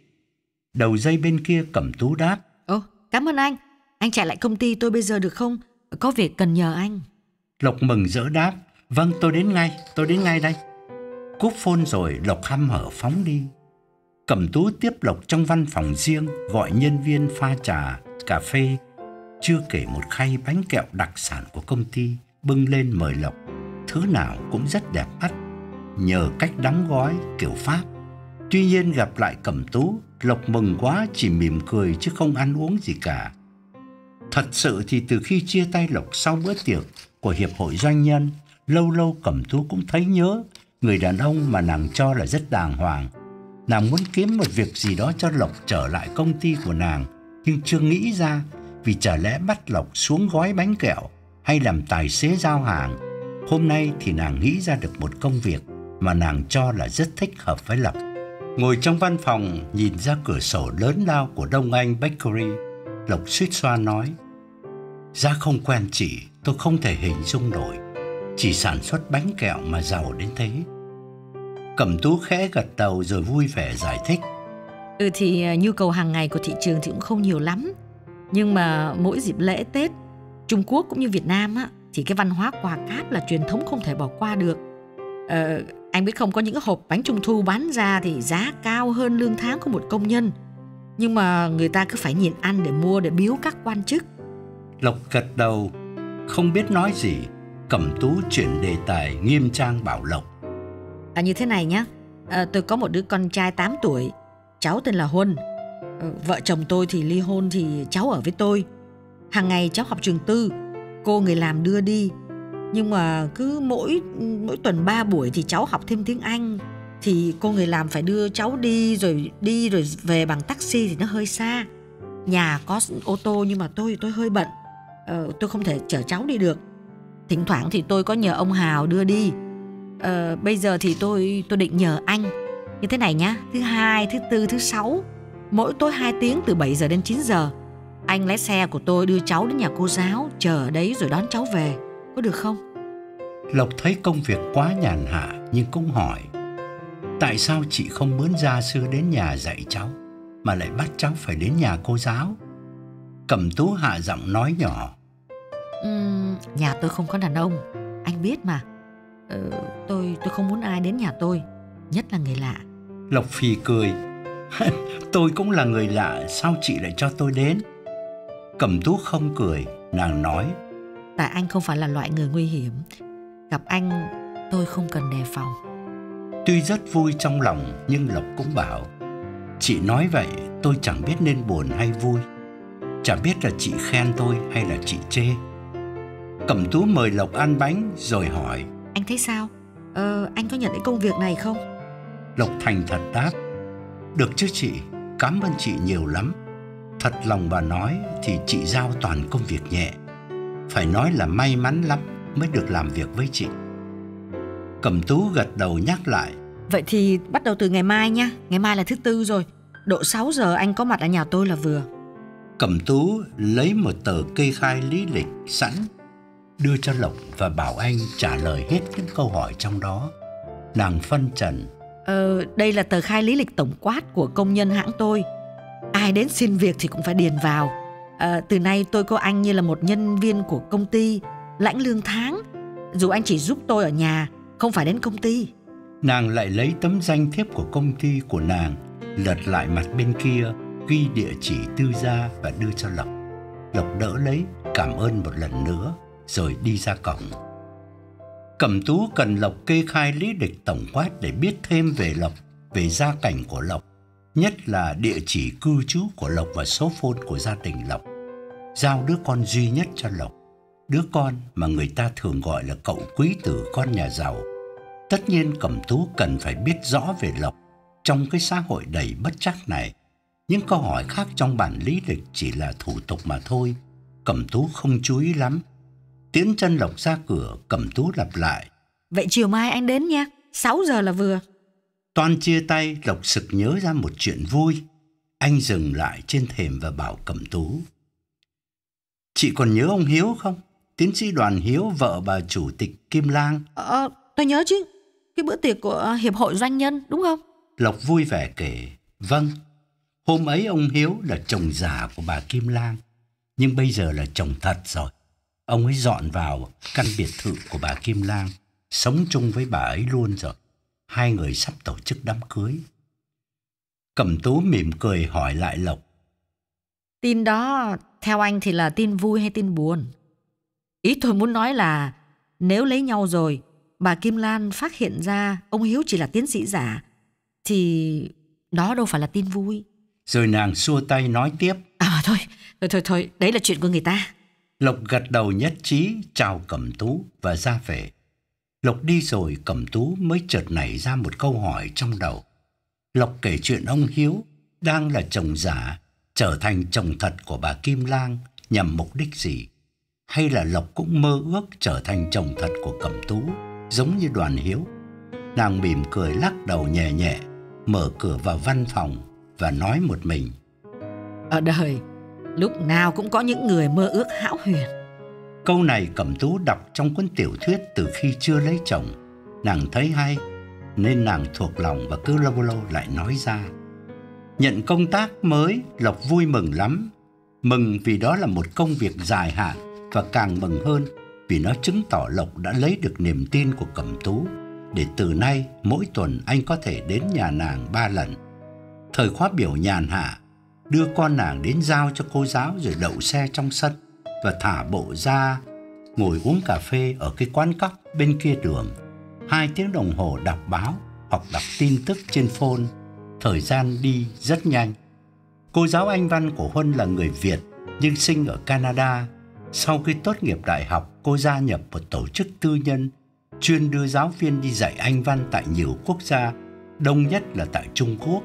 Đầu dây bên kia Cẩm Tú đáp. Ồ, cảm ơn anh. Anh chạy lại công ty tôi bây giờ được không? Có việc cần nhờ anh. Lộc mừng rỡ đáp. Vâng tôi đến ngay, tôi đến ngay đây. Cúp phone rồi Lộc hăm hở phóng đi. Cẩm Tú tiếp Lộc trong văn phòng riêng Gọi nhân viên pha trà, cà phê. Chưa kể một khay bánh kẹo đặc sản của công ty Bưng lên mời Lộc. Thứ nào cũng rất đẹp mắt. Nhờ cách đóng gói kiểu Pháp Tuy nhiên gặp lại Cẩm Tú, Lộc mừng quá chỉ mỉm cười chứ không ăn uống gì cả. Thật sự thì từ khi chia tay Lộc sau bữa tiệc của Hiệp hội Doanh nhân, lâu lâu Cẩm Tú cũng thấy nhớ người đàn ông mà nàng cho là rất đàng hoàng. Nàng muốn kiếm một việc gì đó cho Lộc trở lại công ty của nàng, nhưng chưa nghĩ ra vì chả lẽ bắt Lộc xuống gói bánh kẹo hay làm tài xế giao hàng. Hôm nay thì nàng nghĩ ra được một công việc mà nàng cho là rất thích hợp với Lộc. Ngồi trong văn phòng nhìn ra cửa sổ lớn lao của Đông Anh Bakery, Lộc suýt xoa nói Giá không quen chị, tôi không thể hình dung nổi. Chỉ sản xuất bánh kẹo mà giàu đến thế. Cẩm tú khẽ gật đầu rồi vui vẻ giải thích Ừ thì à, nhu cầu hàng ngày của thị trường thì cũng không nhiều lắm. Nhưng mà mỗi dịp lễ Tết Trung Quốc cũng như Việt Nam á Thì cái văn hóa quà cáp là truyền thống không thể bỏ qua được. Ờ, anh biết không có những hộp bánh trung thu bán ra thì giá cao hơn lương tháng của một công nhân. Nhưng mà người ta cứ phải nhìn ăn để mua để biếu các quan chức. Lộc gật đầu, không biết nói gì. Cẩm tú chuyển đề tài nghiêm trang bảo Lộc. À như thế này nhá, à, tôi có một đứa con trai 8 tuổi, cháu tên là Huân. À, vợ chồng tôi thì ly hôn thì cháu ở với tôi. Hàng ngày cháu học trường tư, cô người làm đưa đi. Nhưng mà cứ mỗi mỗi tuần 3 buổi thì cháu học thêm tiếng Anh thì cô người làm phải đưa cháu đi rồi đi rồi về bằng taxi thì nó hơi xa. Nhà có ô tô nhưng mà tôi tôi hơi bận. Ờ, tôi không thể chở cháu đi được. Thỉnh thoảng thì tôi có nhờ ông Hào đưa đi. Ờ, bây giờ thì tôi tôi định nhờ anh như thế này nhá. Thứ hai, thứ tư, thứ sáu mỗi tối 2 tiếng từ 7 giờ đến 9 giờ. Anh lái xe của tôi đưa cháu đến nhà cô giáo, chờ ở đấy rồi đón cháu về. Có được không? Lộc thấy công việc quá nhàn hạ nhưng cũng hỏi Tại sao chị không muốn gia sư đến nhà dạy cháu Mà lại bắt cháu phải đến nhà cô giáo? Cẩm tú hạ giọng nói nhỏ Uhm, nhà tôi không có đàn ông Anh biết mà. Ờ, Tôi tôi không muốn ai đến nhà tôi Nhất là người lạ. Lộc phì cười. Tôi cũng là người lạ Sao chị lại cho tôi đến? Cẩm tú không cười Nàng nói Tại anh không phải là loại người nguy hiểm Gặp anh tôi không cần đề phòng. Tuy rất vui trong lòng Nhưng Lộc cũng bảo Chị nói vậy tôi chẳng biết nên buồn hay vui. Chả biết là chị khen tôi hay là chị chê. Cẩm tú mời Lộc ăn bánh rồi hỏi Anh thấy sao? Ờ, anh có nhận cái công việc này không? Lộc thành thật đáp Được chứ chị, cảm ơn chị nhiều lắm. Thật lòng bà nói thì chị giao toàn công việc nhẹ. Phải nói là may mắn lắm mới được làm việc với chị. Cẩm tú gật đầu nhắc lại. Vậy thì bắt đầu từ ngày mai nha. Ngày mai là thứ tư rồi. Độ 6 giờ anh có mặt ở nhà tôi là vừa. Cẩm tú lấy một tờ kê khai lý lịch sẵn Đưa cho Lộc và bảo anh trả lời hết những câu hỏi trong đó. Nàng phân trần. Ờ, đây là tờ khai lý lịch tổng quát của công nhân hãng tôi. Ai đến xin việc thì cũng phải điền vào. À, từ nay tôi coi anh như là một nhân viên của công ty, lãnh lương tháng. Dù anh chỉ giúp tôi ở nhà, không phải đến công ty. Nàng lại lấy tấm danh thiếp của công ty của nàng Lật lại mặt bên kia Ghi địa chỉ tư gia và đưa cho Lộc Lộc đỡ lấy Cảm ơn một lần nữa Rồi đi ra cổng Cẩm tú cần Lộc kê khai lý lịch tổng quát Để biết thêm về Lộc Về gia cảnh của Lộc Nhất là địa chỉ cư trú của Lộc Và số phone của gia đình Lộc Giao đứa con duy nhất cho Lộc Đứa con mà người ta thường gọi là cậu quý tử con nhà giàu Tất nhiên Cẩm Tú cần phải biết rõ về Lộc trong cái xã hội đầy bất chắc này. Những câu hỏi khác trong bản lý lịch chỉ là thủ tục mà thôi. Cẩm Tú không chú ý lắm. Tiến chân Lộc ra cửa, Cẩm Tú lặp lại. Vậy chiều mai anh đến nha, 6 giờ là vừa. Toàn chia tay, Lộc sực nhớ ra một chuyện vui. Anh dừng lại trên thềm và bảo Cẩm Tú. Chị còn nhớ ông Hiếu không? Tiến sĩ đoàn Hiếu, vợ bà chủ tịch Kim Lang. Ờ, tôi nhớ chứ cái bữa tiệc của Hiệp hội Doanh nhân đúng không? Lộc vui vẻ kể, vâng, hôm ấy ông Hiếu là chồng giả của bà Kim Lang, nhưng bây giờ là chồng thật rồi. Ông ấy dọn vào căn biệt thự của bà Kim Lang, sống chung với bà ấy luôn rồi. Hai người sắp tổ chức đám cưới. Cẩm tú mỉm cười hỏi lại Lộc. Tin đó, theo anh thì là tin vui hay tin buồn? Ý tôi muốn nói là nếu lấy nhau rồi bà Kim Lan phát hiện ra ông Hiếu chỉ là tiến sĩ giả thì đó đâu phải là tin vui. Rồi nàng xua tay nói tiếp. À thôi, thôi thôi thôi, đấy là chuyện của người ta. Lộc gật đầu nhất trí chào Cẩm Tú và ra về. Lộc đi rồi Cẩm Tú mới chợt nảy ra một câu hỏi trong đầu. Lộc kể chuyện ông Hiếu đang là chồng giả trở thành chồng thật của bà Kim Lang nhằm mục đích gì? Hay là Lộc cũng mơ ước trở thành chồng thật của Cẩm Tú? giống như đoàn hiếu. Nàng mỉm cười lắc đầu nhẹ nhẹ, mở cửa vào văn phòng và nói một mình. Ở đời, lúc nào cũng có những người mơ ước hão huyền. Câu này Cẩm Tú đọc trong cuốn tiểu thuyết từ khi chưa lấy chồng. Nàng thấy hay, nên nàng thuộc lòng và cứ lâu lâu lại nói ra. Nhận công tác mới, Lộc vui mừng lắm. Mừng vì đó là một công việc dài hạn và càng mừng hơn vì nó chứng tỏ Lộc đã lấy được niềm tin của Cẩm Tú để từ nay mỗi tuần anh có thể đến nhà nàng ba lần. Thời khóa biểu nhàn hạ, đưa con nàng đến giao cho cô giáo rồi đậu xe trong sân và thả bộ ra ngồi uống cà phê ở cái quán cóc bên kia đường. Hai tiếng đồng hồ đọc báo hoặc đọc tin tức trên phone, thời gian đi rất nhanh. Cô giáo Anh văn của Huân là người Việt nhưng sinh ở Canada sau khi tốt nghiệp đại học, cô gia nhập một tổ chức tư nhân chuyên đưa giáo viên đi dạy Anh văn tại nhiều quốc gia, đông nhất là tại Trung Quốc.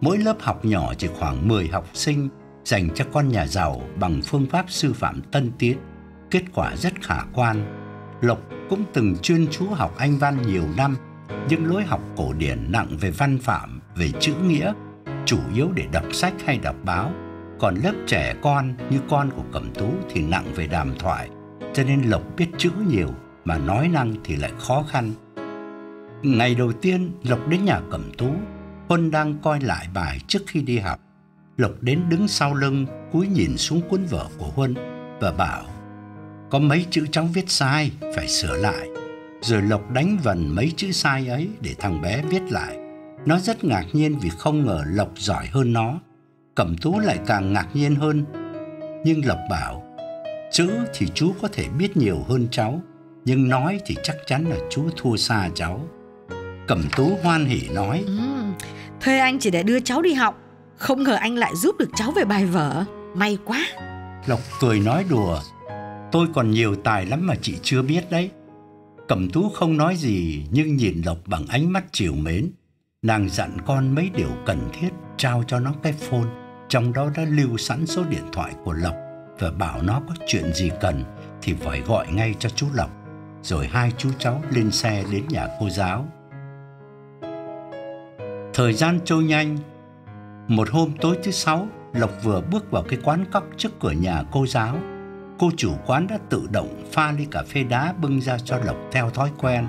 Mỗi lớp học nhỏ chỉ khoảng 10 học sinh dành cho con nhà giàu bằng phương pháp sư phạm tân tiến, kết quả rất khả quan. Lộc cũng từng chuyên chú học Anh văn nhiều năm, nhưng lối học cổ điển nặng về văn phạm, về chữ nghĩa, chủ yếu để đọc sách hay đọc báo. Còn lớp trẻ con như con của Cẩm Tú thì nặng về đàm thoại, cho nên Lộc biết chữ nhiều mà nói năng thì lại khó khăn. Ngày đầu tiên Lộc đến nhà Cẩm Tú, Huân đang coi lại bài trước khi đi học. Lộc đến đứng sau lưng, cúi nhìn xuống cuốn vở của Huân và bảo có mấy chữ cháu viết sai, phải sửa lại. Rồi Lộc đánh vần mấy chữ sai ấy để thằng bé viết lại. Nó rất ngạc nhiên vì không ngờ Lộc giỏi hơn nó. Cẩm Tú lại càng ngạc nhiên hơn. Nhưng Lộc bảo, chữ thì chú có thể biết nhiều hơn cháu, nhưng nói thì chắc chắn là chú thua xa cháu. Cẩm Tú hoan hỉ nói, ừ, Thuê anh chỉ để đưa cháu đi học, không ngờ anh lại giúp được cháu về bài vở. May quá. Lộc cười nói đùa, Tôi còn nhiều tài lắm mà chị chưa biết đấy. Cẩm tú không nói gì nhưng nhìn Lộc bằng ánh mắt chiều mến. Nàng dặn con mấy điều cần thiết trao cho nó cái phone, trong đó đã lưu sẵn số điện thoại của Lộc và bảo nó có chuyện gì cần thì phải gọi ngay cho chú Lộc. Rồi hai chú cháu lên xe đến nhà cô giáo. Thời gian trôi nhanh. Một hôm tối thứ sáu, Lộc vừa bước vào cái quán cóc trước cửa nhà cô giáo cô chủ quán đã tự động pha ly cà phê đá bưng ra cho Lộc theo thói quen.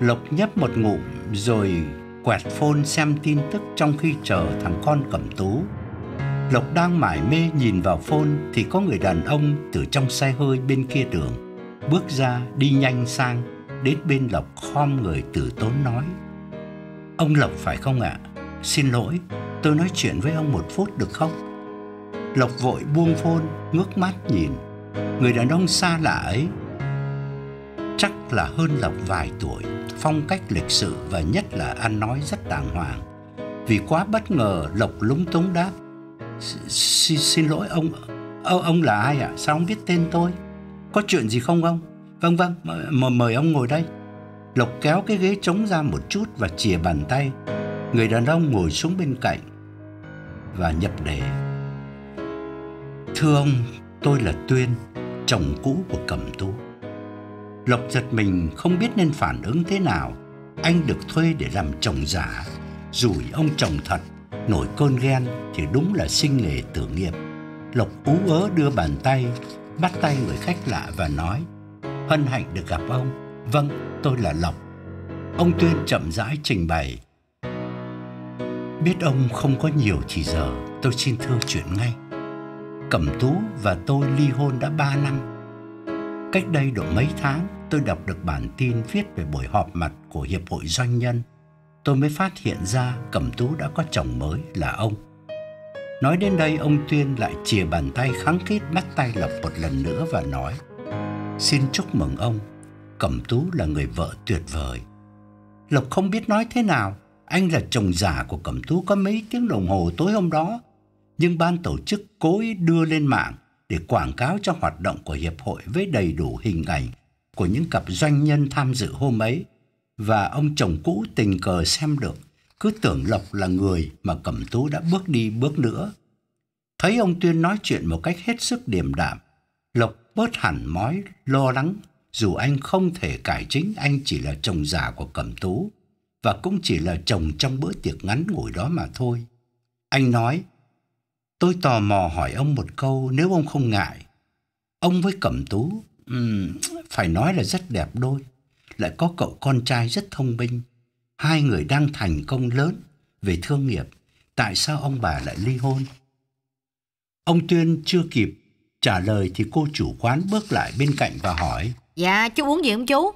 Lộc nhấp một ngụm rồi quẹt phone xem tin tức trong khi chờ thằng con cầm tú. Lộc đang mải mê nhìn vào phone thì có người đàn ông từ trong xe hơi bên kia đường bước ra đi nhanh sang đến bên Lộc khom người từ tốn nói: "Ông Lộc phải không ạ? Xin lỗi, tôi nói chuyện với ông một phút được không?" Lộc vội buông phôn, ngước mắt nhìn. Người đàn ông xa lạ ấy chắc là hơn Lộc vài tuổi, phong cách lịch sự và nhất là ăn nói rất đàng hoàng. Vì quá bất ngờ, Lộc lúng túng đáp: "Xin xin lỗi ông, ông ông là ai ạ? Sao không biết tên tôi? Có chuyện gì không ông?" "Vâng vâng, mời, mời ông ngồi đây." Lộc kéo cái ghế trống ra một chút và chìa bàn tay. Người đàn ông ngồi xuống bên cạnh và nhập đề Thưa ông, tôi là Tuyên, chồng cũ của Cẩm Tú. Lộc giật mình không biết nên phản ứng thế nào. Anh được thuê để làm chồng giả, rủi ông chồng thật, nổi cơn ghen thì đúng là sinh nghề tử nghiệp. Lộc ú ớ đưa bàn tay, bắt tay người khách lạ và nói: "Hân hạnh được gặp ông. Vâng, tôi là Lộc." Ông Tuyên chậm rãi trình bày: "Biết ông không có nhiều thì giờ, tôi xin thưa chuyện ngay." Cẩm Tú và tôi ly hôn đã 3 năm. Cách đây độ mấy tháng, tôi đọc được bản tin viết về buổi họp mặt của Hiệp hội Doanh nhân. Tôi mới phát hiện ra Cẩm Tú đã có chồng mới là ông. Nói đến đây, ông Tuyên lại chìa bàn tay kháng khít bắt tay Lộc một lần nữa và nói Xin chúc mừng ông, Cẩm Tú là người vợ tuyệt vời. Lộc không biết nói thế nào, anh là chồng giả của Cẩm Tú có mấy tiếng đồng hồ tối hôm đó nhưng ban tổ chức cố ý đưa lên mạng để quảng cáo cho hoạt động của hiệp hội với đầy đủ hình ảnh của những cặp doanh nhân tham dự hôm ấy và ông chồng cũ tình cờ xem được, cứ tưởng Lộc là người mà Cẩm Tú đã bước đi bước nữa. Thấy ông Tuyên nói chuyện một cách hết sức điềm đạm, Lộc bớt hẳn mói lo lắng, dù anh không thể cải chính anh chỉ là chồng già của Cẩm Tú và cũng chỉ là chồng trong bữa tiệc ngắn ngủi đó mà thôi. Anh nói, Tôi tò mò hỏi ông một câu nếu ông không ngại. Ông với Cẩm Tú, um, phải nói là rất đẹp đôi, lại có cậu con trai rất thông minh. Hai người đang thành công lớn về thương nghiệp, tại sao ông bà lại ly hôn? Ông Tuyên chưa kịp trả lời thì cô chủ quán bước lại bên cạnh và hỏi. Dạ, chú uống gì không chú?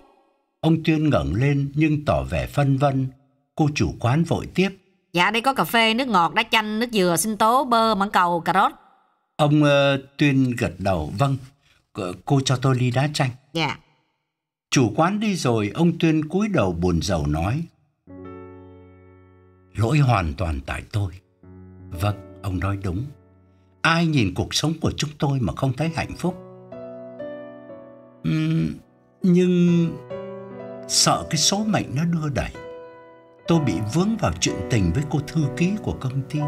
Ông Tuyên ngẩng lên nhưng tỏ vẻ phân vân. Cô chủ quán vội tiếp. Dạ đây có cà phê, nước ngọt, đá chanh, nước dừa, sinh tố, bơ, mãng cầu, cà rốt. Ông uh, Tuyên gật đầu, vâng, cô cho tôi ly đá chanh. Dạ. Chủ quán đi rồi, ông Tuyên cúi đầu buồn rầu nói. Lỗi hoàn toàn tại tôi. Vâng, ông nói đúng. Ai nhìn cuộc sống của chúng tôi mà không thấy hạnh phúc? Nhưng sợ cái số mệnh nó đưa đẩy tôi bị vướng vào chuyện tình với cô thư ký của công ty.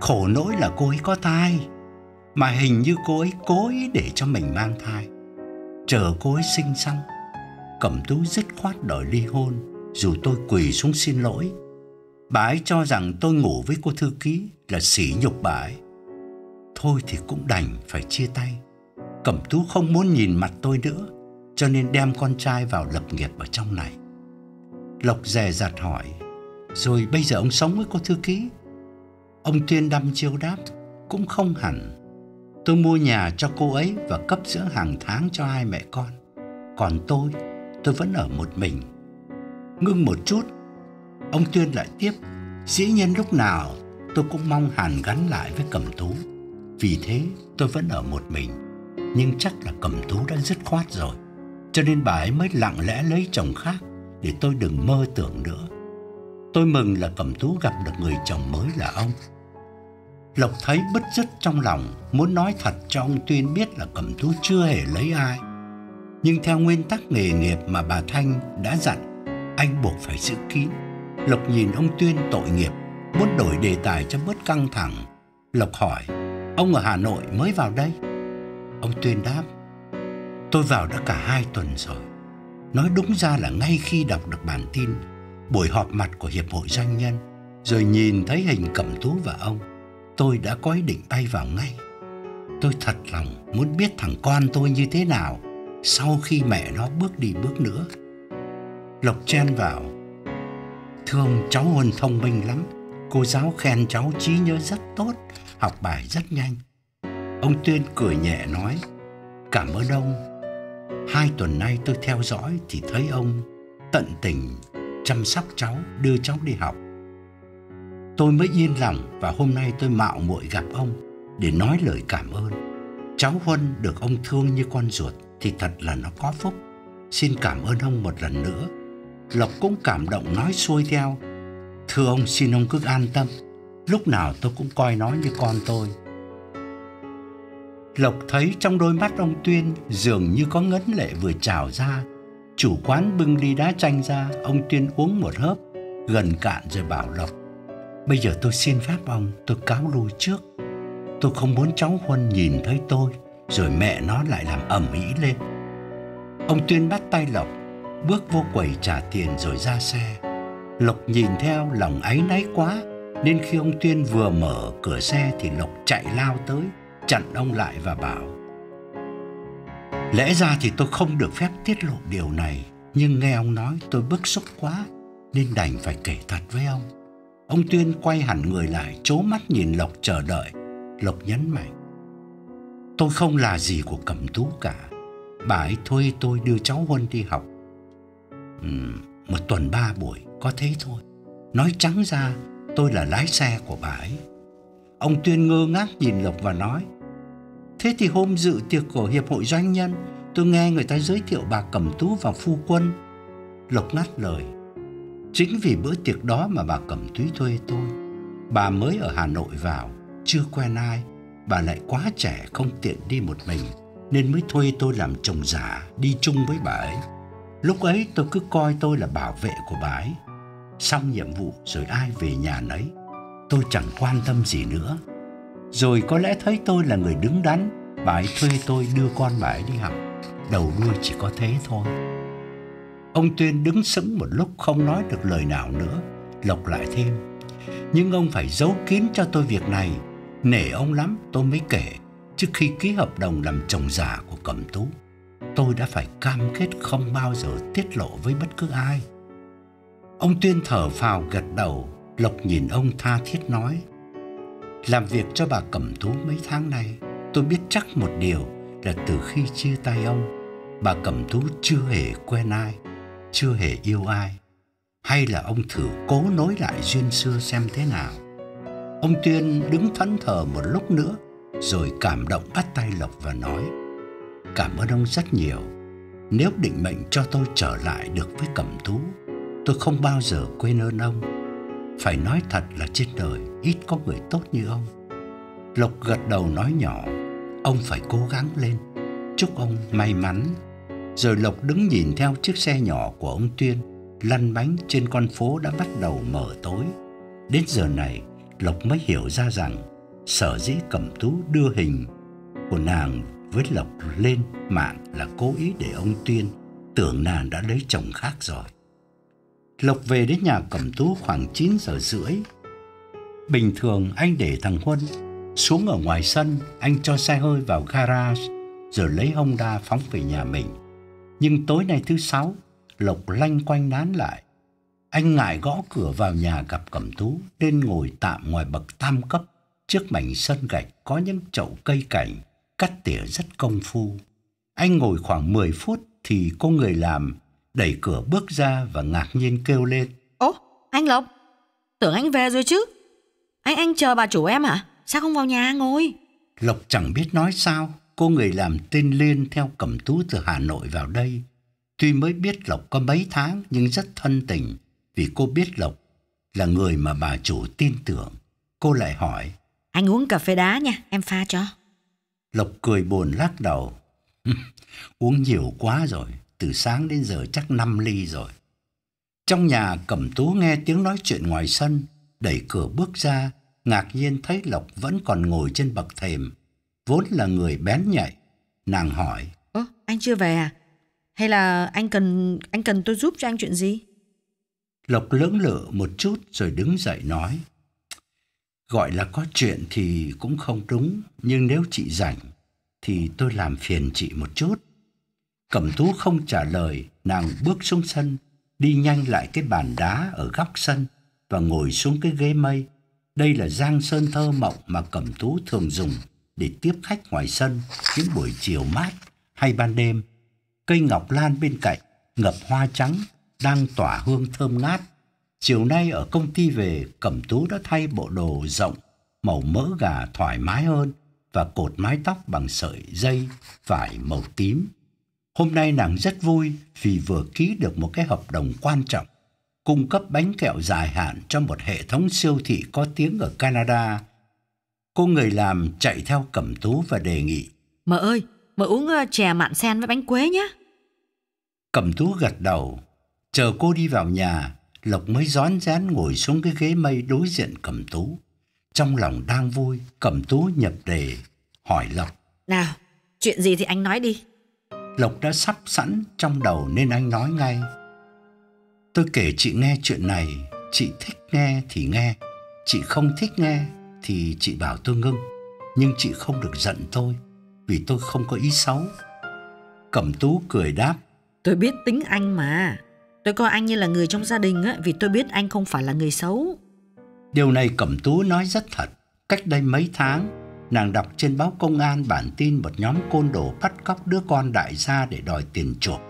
Khổ nỗi là cô ấy có thai, mà hình như cô ấy cố ý để cho mình mang thai. Chờ cô ấy sinh xong, Cẩm Tú dứt khoát đòi ly hôn, dù tôi quỳ xuống xin lỗi. Bà ấy cho rằng tôi ngủ với cô thư ký là sỉ nhục bà ấy. Thôi thì cũng đành phải chia tay. Cẩm Tú không muốn nhìn mặt tôi nữa, cho nên đem con trai vào lập nghiệp ở trong này. Lộc dè dặt hỏi Rồi bây giờ ông sống với cô thư ký Ông Tuyên đăm chiêu đáp Cũng không hẳn Tôi mua nhà cho cô ấy Và cấp dưỡng hàng tháng cho hai mẹ con Còn tôi Tôi vẫn ở một mình Ngưng một chút, Ông Tuyên lại tiếp, Dĩ nhiên lúc nào tôi cũng mong Hàn gắn lại với Cẩm Tú Vì thế tôi vẫn ở một mình, Nhưng chắc là Cẩm Tú đã dứt khoát rồi, Cho nên bà ấy mới lặng lẽ lấy chồng khác để tôi đừng mơ tưởng nữa. Tôi mừng là Cẩm Tú gặp được người chồng mới là ông. Lộc thấy bứt rứt trong lòng, muốn nói thật cho ông Tuyên biết là Cẩm Tú chưa hề lấy ai. Nhưng theo nguyên tắc nghề nghiệp mà bà Thanh đã dặn, anh buộc phải giữ kín. Lộc nhìn ông Tuyên tội nghiệp, muốn đổi đề tài cho bớt căng thẳng. Lộc hỏi, ông ở Hà Nội mới vào đây? Ông Tuyên đáp, tôi vào đã cả hai tuần rồi. Nói đúng ra là ngay khi đọc được bản tin buổi họp mặt của Hiệp hội Doanh nhân, rồi nhìn thấy hình Cẩm Tú và ông, tôi đã có ý định bay vào ngay. Tôi thật lòng muốn biết thằng con tôi như thế nào sau khi mẹ nó bước đi bước nữa. Lộc chen vào. thương cháu Huân thông minh lắm. Cô giáo khen cháu trí nhớ rất tốt, học bài rất nhanh. Ông Tuyên cười nhẹ nói, cảm ơn ông Hai tuần nay tôi theo dõi thì thấy ông tận tình chăm sóc cháu, đưa cháu đi học. Tôi mới yên lòng và hôm nay tôi mạo muội gặp ông để nói lời cảm ơn. Cháu Huân được ông thương như con ruột thì thật là nó có phúc. Xin cảm ơn ông một lần nữa. Lộc cũng cảm động nói xuôi theo. Thưa ông xin ông cứ an tâm. Lúc nào tôi cũng coi nó như con tôi. Lộc thấy trong đôi mắt ông Tuyên dường như có ngấn lệ vừa trào ra. Chủ quán bưng ly đá chanh ra, ông Tuyên uống một hớp, gần cạn rồi bảo Lộc. Bây giờ tôi xin phép ông, tôi cáo lui trước. Tôi không muốn cháu Huân nhìn thấy tôi, rồi mẹ nó lại làm ầm ĩ lên. Ông Tuyên bắt tay Lộc, bước vô quầy trả tiền rồi ra xe. Lộc nhìn theo lòng áy náy quá, nên khi ông Tuyên vừa mở cửa xe thì Lộc chạy lao tới, chặn ông lại và bảo Lẽ ra thì tôi không được phép tiết lộ điều này Nhưng nghe ông nói tôi bức xúc quá Nên đành phải kể thật với ông Ông Tuyên quay hẳn người lại Chố mắt nhìn Lộc chờ đợi Lộc nhấn mạnh Tôi không là gì của Cẩm Tú cả Bà ấy thuê tôi đưa cháu Huân đi học ừ, Một tuần ba buổi Có thế thôi Nói trắng ra tôi là lái xe của bà ấy Ông Tuyên ngơ ngác nhìn Lộc và nói Thế thì hôm dự tiệc của Hiệp hội Doanh nhân, tôi nghe người ta giới thiệu bà Cẩm Tú và phu quân. Lộc ngắt lời. Chính vì bữa tiệc đó mà bà Cẩm Thúy thuê tôi. Bà mới ở Hà Nội vào, chưa quen ai. Bà lại quá trẻ không tiện đi một mình, nên mới thuê tôi làm chồng giả đi chung với bà ấy. Lúc ấy tôi cứ coi tôi là bảo vệ của bà ấy. Xong nhiệm vụ rồi ai về nhà nấy. Tôi chẳng quan tâm gì nữa rồi có lẽ thấy tôi là người đứng đắn Bà ấy thuê tôi đưa con bà ấy đi học Đầu đuôi chỉ có thế thôi Ông Tuyên đứng sững một lúc không nói được lời nào nữa Lộc lại thêm. Nhưng ông phải giấu kín cho tôi việc này Nể ông lắm tôi mới kể. Trước khi ký hợp đồng làm chồng giả của Cẩm Tú Tôi đã phải cam kết không bao giờ tiết lộ với bất cứ ai. Ông Tuyên thở phào gật đầu Lộc nhìn ông tha thiết nói làm việc cho bà Cẩm Tú mấy tháng nay, tôi biết chắc một điều là từ khi chia tay ông, bà Cẩm Tú chưa hề quen ai, chưa hề yêu ai. Hay là ông thử cố nối lại duyên xưa xem thế nào. Ông Tuyên đứng thẫn thờ một lúc nữa, rồi cảm động bắt tay Lộc và nói Cảm ơn ông rất nhiều. Nếu định mệnh cho tôi trở lại được với Cẩm Tú, tôi không bao giờ quên ơn ông. Phải nói thật là trên đời ít có người tốt như ông. Lộc gật đầu nói nhỏ, ông phải cố gắng lên. Chúc ông may mắn. Rồi Lộc đứng nhìn theo chiếc xe nhỏ của ông Tuyên lăn bánh trên con phố đã bắt đầu mở tối. Đến giờ này, Lộc mới hiểu ra rằng sở dĩ Cẩm Tú đưa hình của nàng với Lộc lên mạng là cố ý để ông Tuyên tưởng nàng đã lấy chồng khác rồi. Lộc về đến nhà Cẩm Tú khoảng 9 giờ rưỡi. Bình thường anh để thằng Huân xuống ở ngoài sân, anh cho xe hơi vào garage rồi lấy Honda phóng về nhà mình. Nhưng tối nay thứ sáu, Lộc lanh quanh nán lại. Anh ngại gõ cửa vào nhà gặp Cẩm Tú nên ngồi tạm ngoài bậc tam cấp trước mảnh sân gạch có những chậu cây cảnh cắt tỉa rất công phu. Anh ngồi khoảng 10 phút thì có người làm đẩy cửa bước ra và ngạc nhiên kêu lên. Ố, anh Lộc, tưởng anh về rồi chứ. Anh anh chờ bà chủ em hả? Sao không vào nhà ngồi? Lộc chẳng biết nói sao, cô người làm tên Liên theo Cẩm Tú từ Hà Nội vào đây. Tuy mới biết Lộc có mấy tháng nhưng rất thân tình vì cô biết Lộc là người mà bà chủ tin tưởng. Cô lại hỏi. Anh uống cà phê đá nha, em pha cho. Lộc cười buồn lắc đầu. uống nhiều quá rồi, từ sáng đến giờ chắc 5 ly rồi. Trong nhà Cẩm Tú nghe tiếng nói chuyện ngoài sân, đẩy cửa bước ra, ngạc nhiên thấy Lộc vẫn còn ngồi trên bậc thềm, vốn là người bén nhạy. Nàng hỏi: "Ơ, anh chưa về à? Hay là anh cần anh cần tôi giúp cho anh chuyện gì?" Lộc lưỡng lự một chút rồi đứng dậy nói: Gọi là có chuyện thì cũng không đúng, nhưng nếu chị rảnh thì tôi làm phiền chị một chút. Cẩm Tú không trả lời, nàng bước xuống sân, đi nhanh lại cái bàn đá ở góc sân và ngồi xuống cái ghế mây. Đây là giang sơn thơ mộng mà Cẩm Tú thường dùng để tiếp khách ngoài sân những buổi chiều mát hay ban đêm. Cây ngọc lan bên cạnh ngập hoa trắng đang tỏa hương thơm ngát Chiều nay ở công ty về, Cẩm Tú đã thay bộ đồ rộng, màu mỡ gà thoải mái hơn và cột mái tóc bằng sợi dây vải màu tím. Hôm nay nàng rất vui vì vừa ký được một cái hợp đồng quan trọng cung cấp bánh kẹo dài hạn cho một hệ thống siêu thị có tiếng ở Canada. Cô người làm chạy theo Cẩm Tú và đề nghị: "Mợ ơi, mợ uống ờ, chè mặn sen với bánh quế nhé." Cẩm Tú gật đầu, chờ cô đi vào nhà, Lộc mới rón rén ngồi xuống cái ghế mây đối diện Cẩm Tú. Trong lòng đang vui, Cẩm Tú nhập đề, hỏi Lộc. Nào, chuyện gì thì anh nói đi. Lộc đã sắp sẵn trong đầu nên anh nói ngay. Tôi kể chị nghe chuyện này, chị thích nghe thì nghe, chị không thích nghe thì chị bảo tôi ngưng. Nhưng chị không được giận tôi, vì tôi không có ý xấu. Cẩm Tú cười đáp. Tôi biết tính anh mà. Tôi coi anh như là người trong gia đình á, vì tôi biết anh không phải là người xấu. Điều này Cẩm Tú nói rất thật. Cách đây mấy tháng, nàng đọc trên báo công an bản tin một nhóm côn đồ bắt cóc đứa con đại gia để đòi tiền chuộc.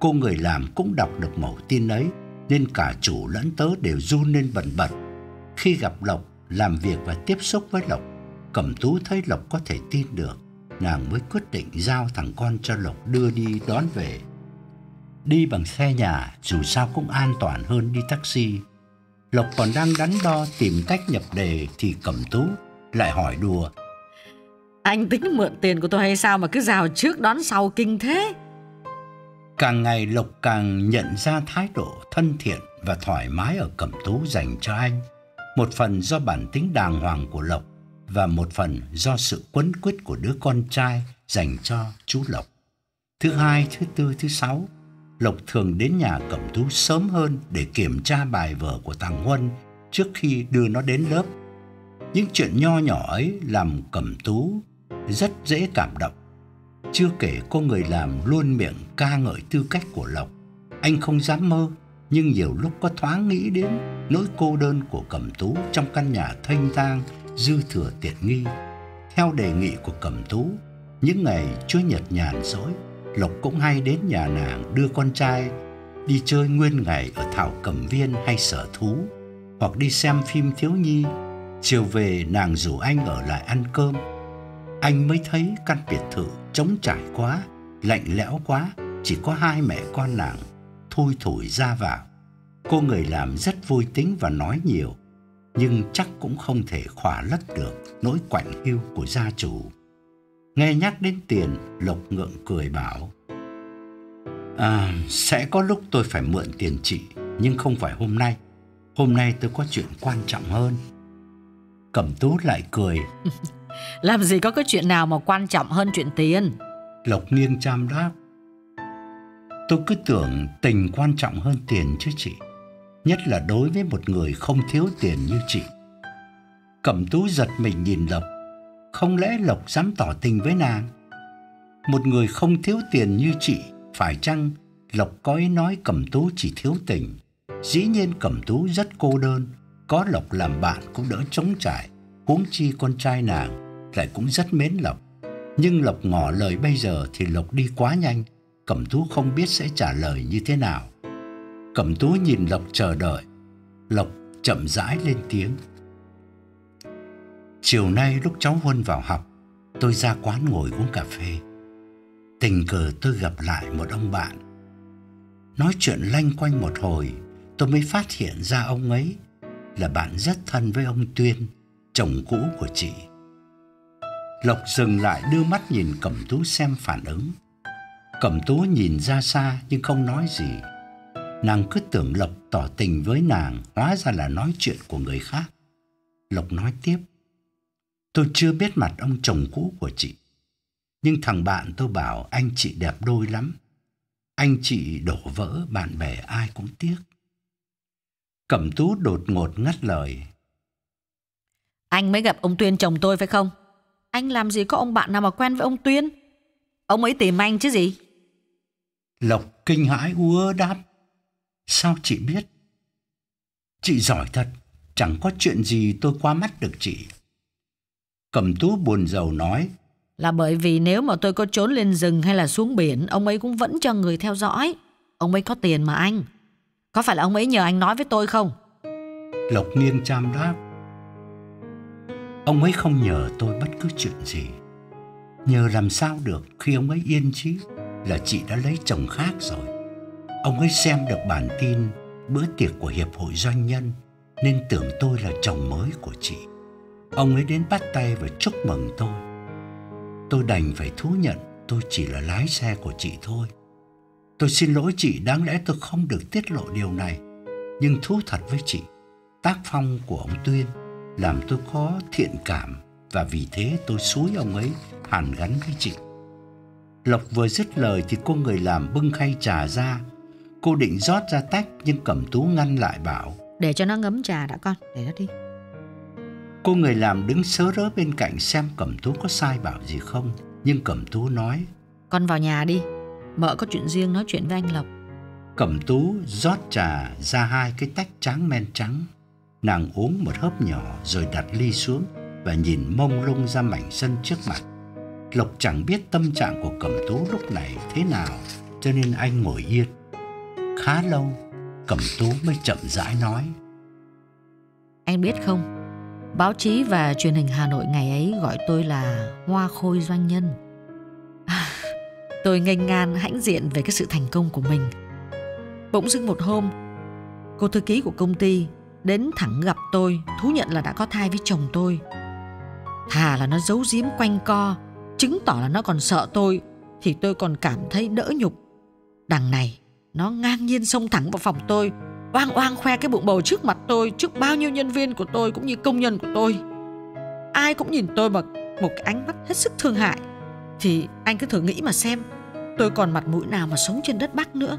Cô người làm cũng đọc được mẩu tin ấy, nên cả chủ lẫn tớ đều run lên bần bật. Khi gặp Lộc, làm việc và tiếp xúc với Lộc, Cẩm Tú thấy Lộc có thể tin được, nàng mới quyết định giao thằng con cho Lộc đưa đi đón về. Đi bằng xe nhà dù sao cũng an toàn hơn đi taxi. Lộc còn đang đắn đo tìm cách nhập đề thì Cẩm Tú lại hỏi đùa. Anh tính mượn tiền của tôi hay sao mà cứ rào trước đón sau kinh thế? Càng ngày Lộc càng nhận ra thái độ thân thiện và thoải mái ở Cẩm Tú dành cho anh. Một phần do bản tính đàng hoàng của Lộc và một phần do sự quấn quýt của đứa con trai dành cho chú Lộc. Thứ hai, thứ tư, thứ sáu Lộc thường đến nhà Cẩm Tú sớm hơn để kiểm tra bài vở của thằng Huân trước khi đưa nó đến lớp. Những chuyện nho nhỏ ấy làm Cẩm Tú rất dễ cảm động. Chưa kể cô người làm luôn miệng ca ngợi tư cách của Lộc. Anh không dám mơ, nhưng nhiều lúc có thoáng nghĩ đến nỗi cô đơn của Cẩm Tú trong căn nhà thanh tang dư thừa tiện nghi. Theo đề nghị của Cẩm Tú, những ngày Chúa Nhật nhàn rỗi, Lộc cũng hay đến nhà nàng đưa con trai đi chơi nguyên ngày ở thảo cầm viên hay sở thú hoặc đi xem phim thiếu nhi. Chiều về nàng rủ anh ở lại ăn cơm. Anh mới thấy căn biệt thự trống trải quá, lạnh lẽo quá, chỉ có hai mẹ con nàng thui thủi ra vào. Cô người làm rất vui tính và nói nhiều, nhưng chắc cũng không thể khỏa lấp được nỗi quạnh hiu của gia chủ. Nghe nhắc đến tiền, Lộc ngượng cười bảo. À, sẽ có lúc tôi phải mượn tiền chị, nhưng không phải hôm nay. Hôm nay tôi có chuyện quan trọng hơn. Cẩm tú lại cười. Làm gì có cái chuyện nào mà quan trọng hơn chuyện tiền? Lộc nghiêng cham đáp. Tôi cứ tưởng tình quan trọng hơn tiền chứ chị. Nhất là đối với một người không thiếu tiền như chị. Cẩm tú giật mình nhìn Lộc. Không lẽ Lộc dám tỏ tình với nàng? Một người không thiếu tiền như chị, phải chăng Lộc có ý nói Cẩm tú chỉ thiếu tình? Dĩ nhiên Cẩm tú rất cô đơn, có Lộc làm bạn cũng đỡ chống trải. Huống chi con trai nàng lại cũng rất mến Lộc. Nhưng Lộc ngỏ lời bây giờ thì Lộc đi quá nhanh, Cẩm Tú không biết sẽ trả lời như thế nào. Cẩm Tú nhìn Lộc chờ đợi. Lộc chậm rãi lên tiếng. Chiều nay lúc cháu Huân vào học, tôi ra quán ngồi uống cà phê. Tình cờ tôi gặp lại một ông bạn. Nói chuyện lanh quanh một hồi, tôi mới phát hiện ra ông ấy là bạn rất thân với ông Tuyên, chồng cũ của chị. Lộc dừng lại đưa mắt nhìn Cẩm Tú xem phản ứng. Cẩm Tú nhìn ra xa nhưng không nói gì. Nàng cứ tưởng Lộc tỏ tình với nàng, hóa ra là nói chuyện của người khác. Lộc nói tiếp. Tôi chưa biết mặt ông chồng cũ của chị. Nhưng thằng bạn tôi bảo anh chị đẹp đôi lắm. Anh chị đổ vỡ bạn bè ai cũng tiếc. Cẩm Tú đột ngột ngắt lời. Anh mới gặp ông Tuyên chồng tôi phải không? Anh làm gì có ông bạn nào mà quen với ông Tuyên? Ông ấy tìm anh chứ gì? Lộc kinh hãi ua đáp. Sao chị biết? Chị giỏi thật, chẳng có chuyện gì tôi qua mắt được chị. Cầm tú buồn rầu nói. Là bởi vì nếu mà tôi có trốn lên rừng hay là xuống biển, ông ấy cũng vẫn cho người theo dõi. Ông ấy có tiền mà anh. Có phải là ông ấy nhờ anh nói với tôi không? Lộc nghiêng cham đáp. Ông ấy không nhờ tôi bất cứ chuyện gì. Nhờ làm sao được khi ông ấy yên chí là chị đã lấy chồng khác rồi. Ông ấy xem được bản tin bữa tiệc của Hiệp hội Doanh nhân nên tưởng tôi là chồng mới của chị. Ông ấy đến bắt tay và chúc mừng tôi. Tôi đành phải thú nhận tôi chỉ là lái xe của chị thôi. Tôi xin lỗi chị, đáng lẽ tôi không được tiết lộ điều này. Nhưng thú thật với chị, tác phong của ông Tuyên làm tôi có thiện cảm và vì thế tôi xúi ông ấy hàn gắn với chị. Lộc vừa dứt lời thì cô người làm bưng khay trà ra. Cô định rót ra tách nhưng Cẩm Tú ngăn lại bảo. Để cho nó ngấm trà đã con, để nó đi. Cô người làm đứng sớ rớ bên cạnh xem Cẩm Tú có sai bảo gì không. Nhưng Cẩm Tú nói. Con vào nhà đi, mợ có chuyện riêng nói chuyện với anh Lộc. Cẩm Tú rót trà ra hai cái tách trắng men trắng. Nàng uống một hớp nhỏ rồi đặt ly xuống và nhìn mông lung ra mảnh sân trước mặt. Lộc chẳng biết tâm trạng của Cẩm Tú lúc này thế nào, cho nên anh ngồi yên. Khá lâu, Cẩm Tú mới chậm rãi nói. Anh biết không, báo chí và truyền hình Hà Nội ngày ấy gọi tôi là Hoa Khôi Doanh Nhân. À, tôi ngây ngan hãnh diện về cái sự thành công của mình. Bỗng dưng một hôm, cô thư ký của công ty đến thẳng gặp tôi, thú nhận là đã có thai với chồng tôi. Thà là nó giấu giếm quanh co, chứng tỏ là nó còn sợ tôi, thì tôi còn cảm thấy đỡ nhục. Đằng này, nó ngang nhiên xông thẳng vào phòng tôi, oang oang khoe cái bụng bầu trước mặt tôi, trước bao nhiêu nhân viên của tôi cũng như công nhân của tôi. Ai cũng nhìn tôi bằng một cái ánh mắt hết sức thương hại. Thì anh cứ thử nghĩ mà xem, tôi còn mặt mũi nào mà sống trên đất bắc nữa?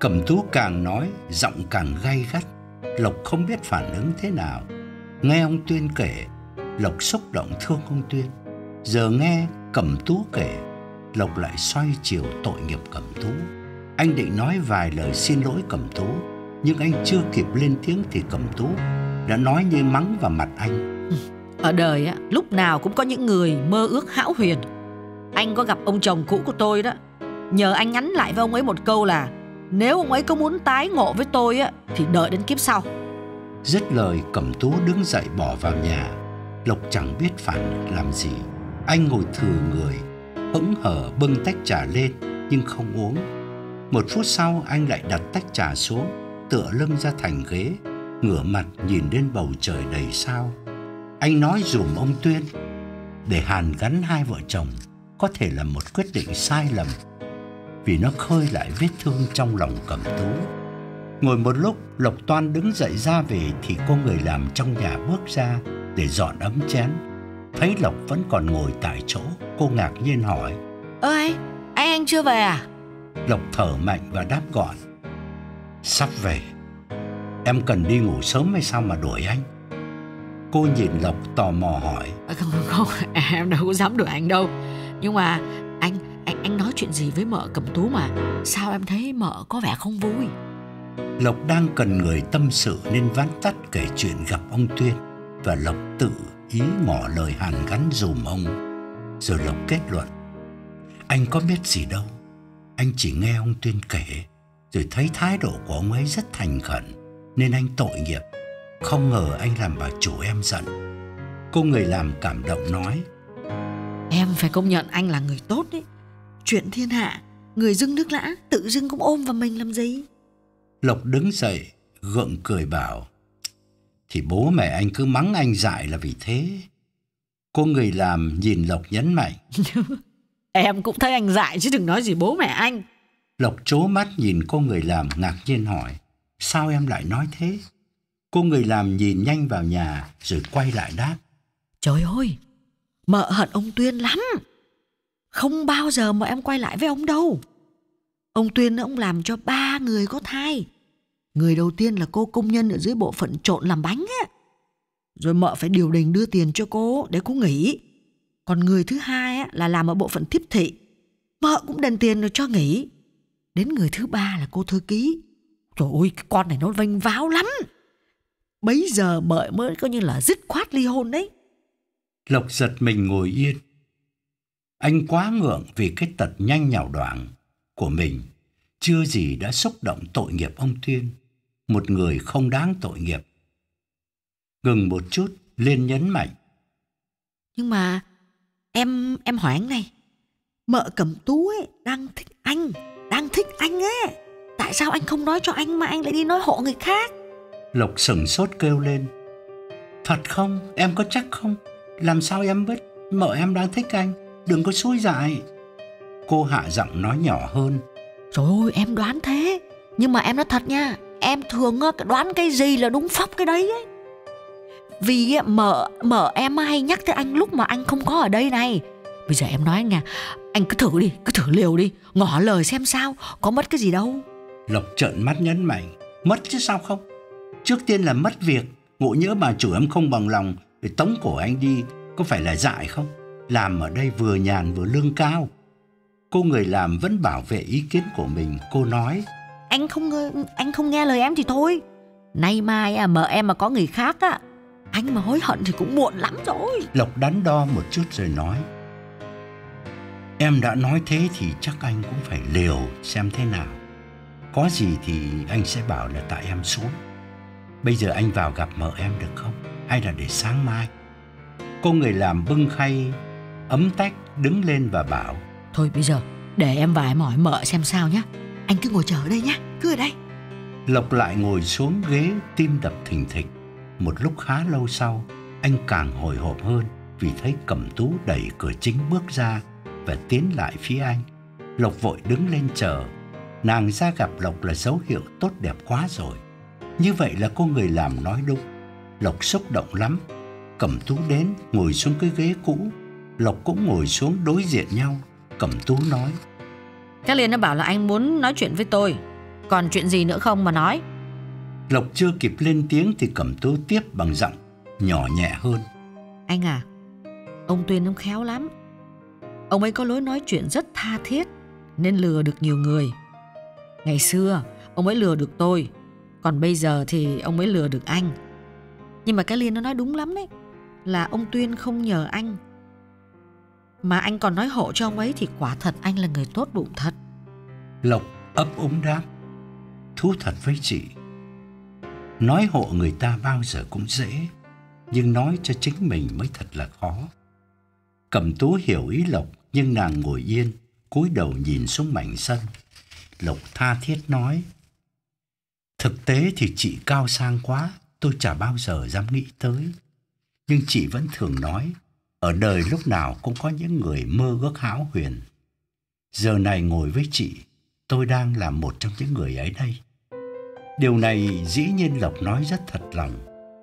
Cẩm tú càng nói, giọng càng gay gắt. Lộc không biết phản ứng thế nào. Nghe ông tuyên kể, lộc xúc động thương ông tuyên. Giờ nghe Cẩm Tú kể, Lộc lại xoay chiều tội nghiệp Cẩm Tú. Anh định nói vài lời xin lỗi Cẩm Tú, nhưng anh chưa kịp lên tiếng thì Cẩm Tú đã nói như mắng vào mặt anh. Ở đời á, lúc nào cũng có những người mơ ước hão huyền. Anh có gặp ông chồng cũ của tôi đó, nhờ anh nhắn lại với ông ấy một câu là nếu ông ấy có muốn tái ngộ với tôi á thì đợi đến kiếp sau. Dứt lời Cẩm Tú đứng dậy bỏ vào nhà. Lộc chẳng biết phản làm gì. Anh ngồi thử người, hững hở bưng tách trà lên nhưng không uống. Một phút sau anh lại đặt tách trà xuống, tựa lưng ra thành ghế, ngửa mặt nhìn lên bầu trời đầy sao. Anh nói dùm ông Tuyên, để hàn gắn hai vợ chồng có thể là một quyết định sai lầm. vì nó khơi lại vết thương trong lòng Cẩm Tú. Ngồi một lúc, Lộc Toan đứng dậy ra về thì cô người làm trong nhà bước ra để dọn ấm chén. Thấy Lộc vẫn còn ngồi tại chỗ, cô ngạc nhiên hỏi: "Ơi, anh anh chưa về à?" Lộc thở mạnh và đáp gọn: "Sắp về. Em cần đi ngủ sớm hay sao mà đuổi anh?" Cô nhìn Lộc tò mò hỏi: à, "Không không, em đâu có dám đuổi anh đâu. Nhưng mà anh anh anh nói chuyện gì với mợ Cẩm Tú mà sao em thấy mợ có vẻ không vui?" Lộc đang cần người tâm sự nên vắn tắt kể chuyện gặp ông Tuyên và Lộc tự ý ngỏ lời hàn gắn dùm ông. Rồi Lộc kết luận, anh có biết gì đâu, anh chỉ nghe ông Tuyên kể, rồi thấy thái độ của ông ấy rất thành khẩn, nên anh tội nghiệp. Không ngờ anh làm bà chủ em giận. Cô người làm cảm động nói, Em phải công nhận anh là người tốt đấy. Chuyện thiên hạ, người dưng nước lã, tự dưng cũng ôm vào mình làm gì? Lộc đứng dậy, gượng cười bảo, thì bố mẹ anh cứ mắng anh dại là vì thế. Cô người làm nhìn Lộc nhấn mạnh. em cũng thấy anh dại chứ đừng nói gì bố mẹ anh. Lộc chố mắt nhìn cô người làm ngạc nhiên hỏi. Sao em lại nói thế? Cô người làm nhìn nhanh vào nhà rồi quay lại đáp. Trời ơi, mợ hận ông Tuyên lắm. Không bao giờ mà em quay lại với ông đâu. Ông Tuyên ông làm cho ba người có thai. Người đầu tiên là cô công nhân ở dưới bộ phận trộn làm bánh á. Rồi mợ phải điều đình đưa tiền cho cô để cô nghỉ. Còn người thứ hai á, là làm ở bộ phận tiếp thị. Mợ cũng đền tiền rồi cho nghỉ. Đến người thứ ba là cô thư ký. Trời ơi, cái con này nó vênh váo lắm. Bấy giờ mợ mới coi như là dứt khoát ly hôn đấy. Lộc giật mình ngồi yên. Anh quá ngượng vì cái tật nhanh nhào đoạn của mình. Chưa gì đã xúc động tội nghiệp ông Tuyên một người không đáng tội nghiệp. Ngừng một chút, lên nhấn mạnh. Nhưng mà em em hỏi anh này, mợ Cẩm Tú ấy đang thích anh, đang thích anh ấy. Tại sao anh không nói cho anh mà anh lại đi nói hộ người khác? Lộc sừng sốt kêu lên. Thật không? Em có chắc không? Làm sao em biết mợ em đang thích anh? Đừng có xui dại. Cô hạ giọng nói nhỏ hơn. Trời ơi, em đoán thế. Nhưng mà em nói thật nha, em thường đoán cái gì là đúng phóc cái đấy ấy. Vì mở mở em hay nhắc tới anh lúc mà anh không có ở đây này. Bây giờ em nói anh nha, anh cứ thử đi, cứ thử liều đi, ngỏ lời xem sao, có mất cái gì đâu. Lộc trợn mắt nhấn mạnh, mất chứ sao không? Trước tiên là mất việc, ngộ nhỡ bà chủ em không bằng lòng để tống cổ anh đi, có phải là dại không? Làm ở đây vừa nhàn vừa lương cao. Cô người làm vẫn bảo vệ ý kiến của mình, cô nói anh không anh không nghe lời em thì thôi. Nay mai à mợ em mà có người khác á anh mà hối hận thì cũng muộn lắm rồi. Lộc đắn đo một chút rồi nói. Em đã nói thế thì chắc anh cũng phải liều xem thế nào. Có gì thì anh sẽ bảo là tại em xuống. Bây giờ anh vào gặp mợ em được không? Hay là để sáng mai? Cô người làm bưng khay ấm tách đứng lên và bảo. Thôi bây giờ để em vài mỏi mợ xem sao nhé anh cứ ngồi chờ ở đây nhé, cứ ở đây. Lộc lại ngồi xuống ghế tim đập thình thịch. Một lúc khá lâu sau, anh càng hồi hộp hơn vì thấy cẩm tú đẩy cửa chính bước ra và tiến lại phía anh. Lộc vội đứng lên chờ. Nàng ra gặp lộc là dấu hiệu tốt đẹp quá rồi. Như vậy là cô người làm nói đúng. Lộc xúc động lắm. Cẩm tú đến, ngồi xuống cái ghế cũ. Lộc cũng ngồi xuống đối diện nhau. Cẩm tú nói các Liên nó bảo là anh muốn nói chuyện với tôi. Còn chuyện gì nữa không mà nói? Lộc chưa kịp lên tiếng thì Cẩm Tú tiếp bằng giọng nhỏ nhẹ hơn. Anh à Ông Tuyên ông khéo lắm. Ông ấy có lối nói chuyện rất tha thiết Nên lừa được nhiều người. Ngày xưa ông ấy lừa được tôi Còn bây giờ thì ông ấy lừa được anh. Nhưng mà cái Liên nó nói đúng lắm đấy Là ông Tuyên không nhờ anh mà anh còn nói hộ cho ông ấy thì quả thật anh là người tốt bụng thật. Lộc ấp úng đáp. Thú thật với chị. Nói hộ người ta bao giờ cũng dễ. Nhưng nói cho chính mình mới thật là khó. Cẩm tú hiểu ý Lộc nhưng nàng ngồi yên, cúi đầu nhìn xuống mảnh sân. Lộc tha thiết nói. Thực tế thì chị cao sang quá, tôi chả bao giờ dám nghĩ tới. Nhưng chị vẫn thường nói ở đời lúc nào cũng có những người mơ ước hão huyền. Giờ này ngồi với chị, tôi đang là một trong những người ấy đây. Điều này dĩ nhiên Lộc nói rất thật lòng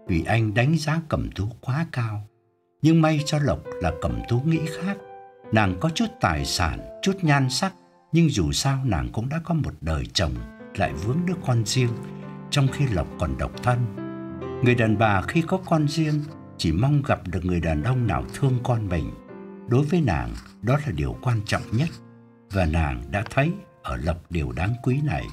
vì anh đánh giá Cẩm Tú quá cao. Nhưng may cho Lộc là Cẩm Tú nghĩ khác. Nàng có chút tài sản, chút nhan sắc, nhưng dù sao nàng cũng đã có một đời chồng, lại vướng đứa con riêng, trong khi Lộc còn độc thân. Người đàn bà khi có con riêng chỉ mong gặp được người đàn ông nào thương con mình. Đối với nàng, đó là điều quan trọng nhất và nàng đã thấy ở Lộc điều đáng quý này.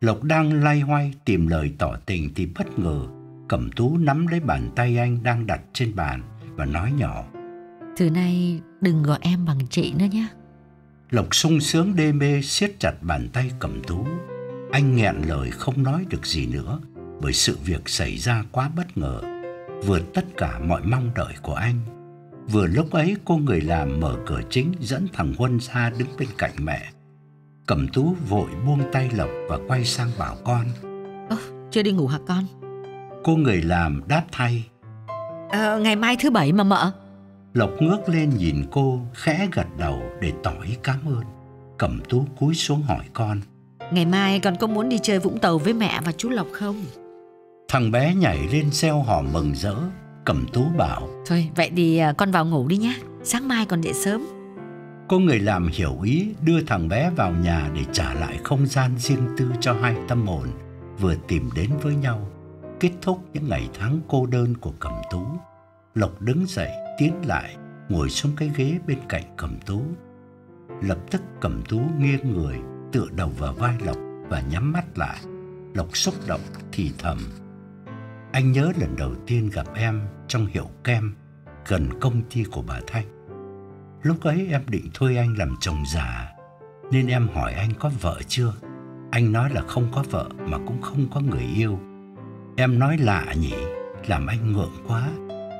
Lộc đang lay hoay tìm lời tỏ tình thì bất ngờ Cẩm Tú nắm lấy bàn tay anh đang đặt trên bàn và nói nhỏ. Từ nay đừng gọi em bằng chị nữa nhé. Lộc sung sướng đê mê siết chặt bàn tay Cẩm Tú. Anh nghẹn lời không nói được gì nữa bởi sự việc xảy ra quá bất ngờ, vượt tất cả mọi mong đợi của anh. Vừa lúc ấy cô người làm mở cửa chính dẫn thằng Huân ra đứng bên cạnh mẹ. Cẩm Tú vội buông tay Lộc và quay sang bảo con. Ơ, chưa đi ngủ hả con? Cô người làm đáp thay. À, ngày mai thứ bảy mà mợ. Lộc ngước lên nhìn cô, khẽ gật đầu để tỏ ý cảm ơn. Cẩm Tú cúi xuống hỏi con. Ngày mai con có muốn đi chơi Vũng Tàu với mẹ và chú Lộc không? Thằng bé nhảy lên xeo hò mừng rỡ. Cẩm Tú bảo. Thôi, vậy thì à, con vào ngủ đi nhé. Sáng mai còn dậy sớm. Cô người làm hiểu ý đưa thằng bé vào nhà để trả lại không gian riêng tư cho hai tâm hồn vừa tìm đến với nhau, kết thúc những ngày tháng cô đơn của Cẩm Tú. Lộc đứng dậy, tiến lại, ngồi xuống cái ghế bên cạnh Cẩm Tú. Lập tức Cẩm Tú nghiêng người, tựa đầu vào vai Lộc và nhắm mắt lại. Lộc xúc động thì thầm: "Anh nhớ lần đầu tiên gặp em trong hiệu kem gần công ty của bà Thanh. Lúc ấy em định thuê anh làm chồng già, Nên em hỏi anh có vợ chưa? Anh nói là không có vợ mà cũng không có người yêu. Em nói lạ nhỉ, Làm anh ngượng quá.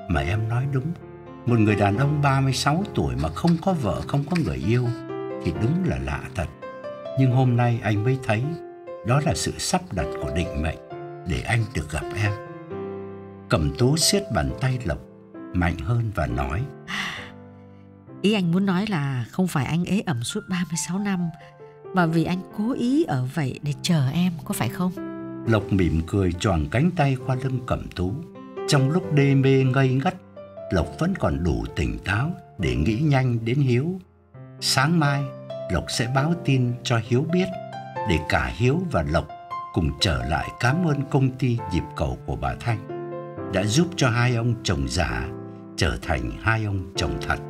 Mà em nói đúng, Một người đàn ông 36 tuổi mà không có vợ, không có người yêu Thì đúng là lạ thật. Nhưng hôm nay anh mới thấy Đó là sự sắp đặt của định mệnh Để anh được gặp em. Cầm tú siết bàn tay Lộc Mạnh hơn và nói. Ý anh muốn nói là không phải anh ế ẩm suốt 36 năm Mà vì anh cố ý ở vậy để chờ em có phải không? Lộc mỉm cười tròn cánh tay qua lưng cẩm tú. Trong lúc đê mê ngây ngất Lộc vẫn còn đủ tỉnh táo để nghĩ nhanh đến Hiếu. Sáng mai Lộc sẽ báo tin cho Hiếu biết Để cả Hiếu và Lộc cùng trở lại cảm ơn công ty dịp cầu của bà Thanh đã giúp cho hai ông chồng giả trở thành hai ông chồng thật.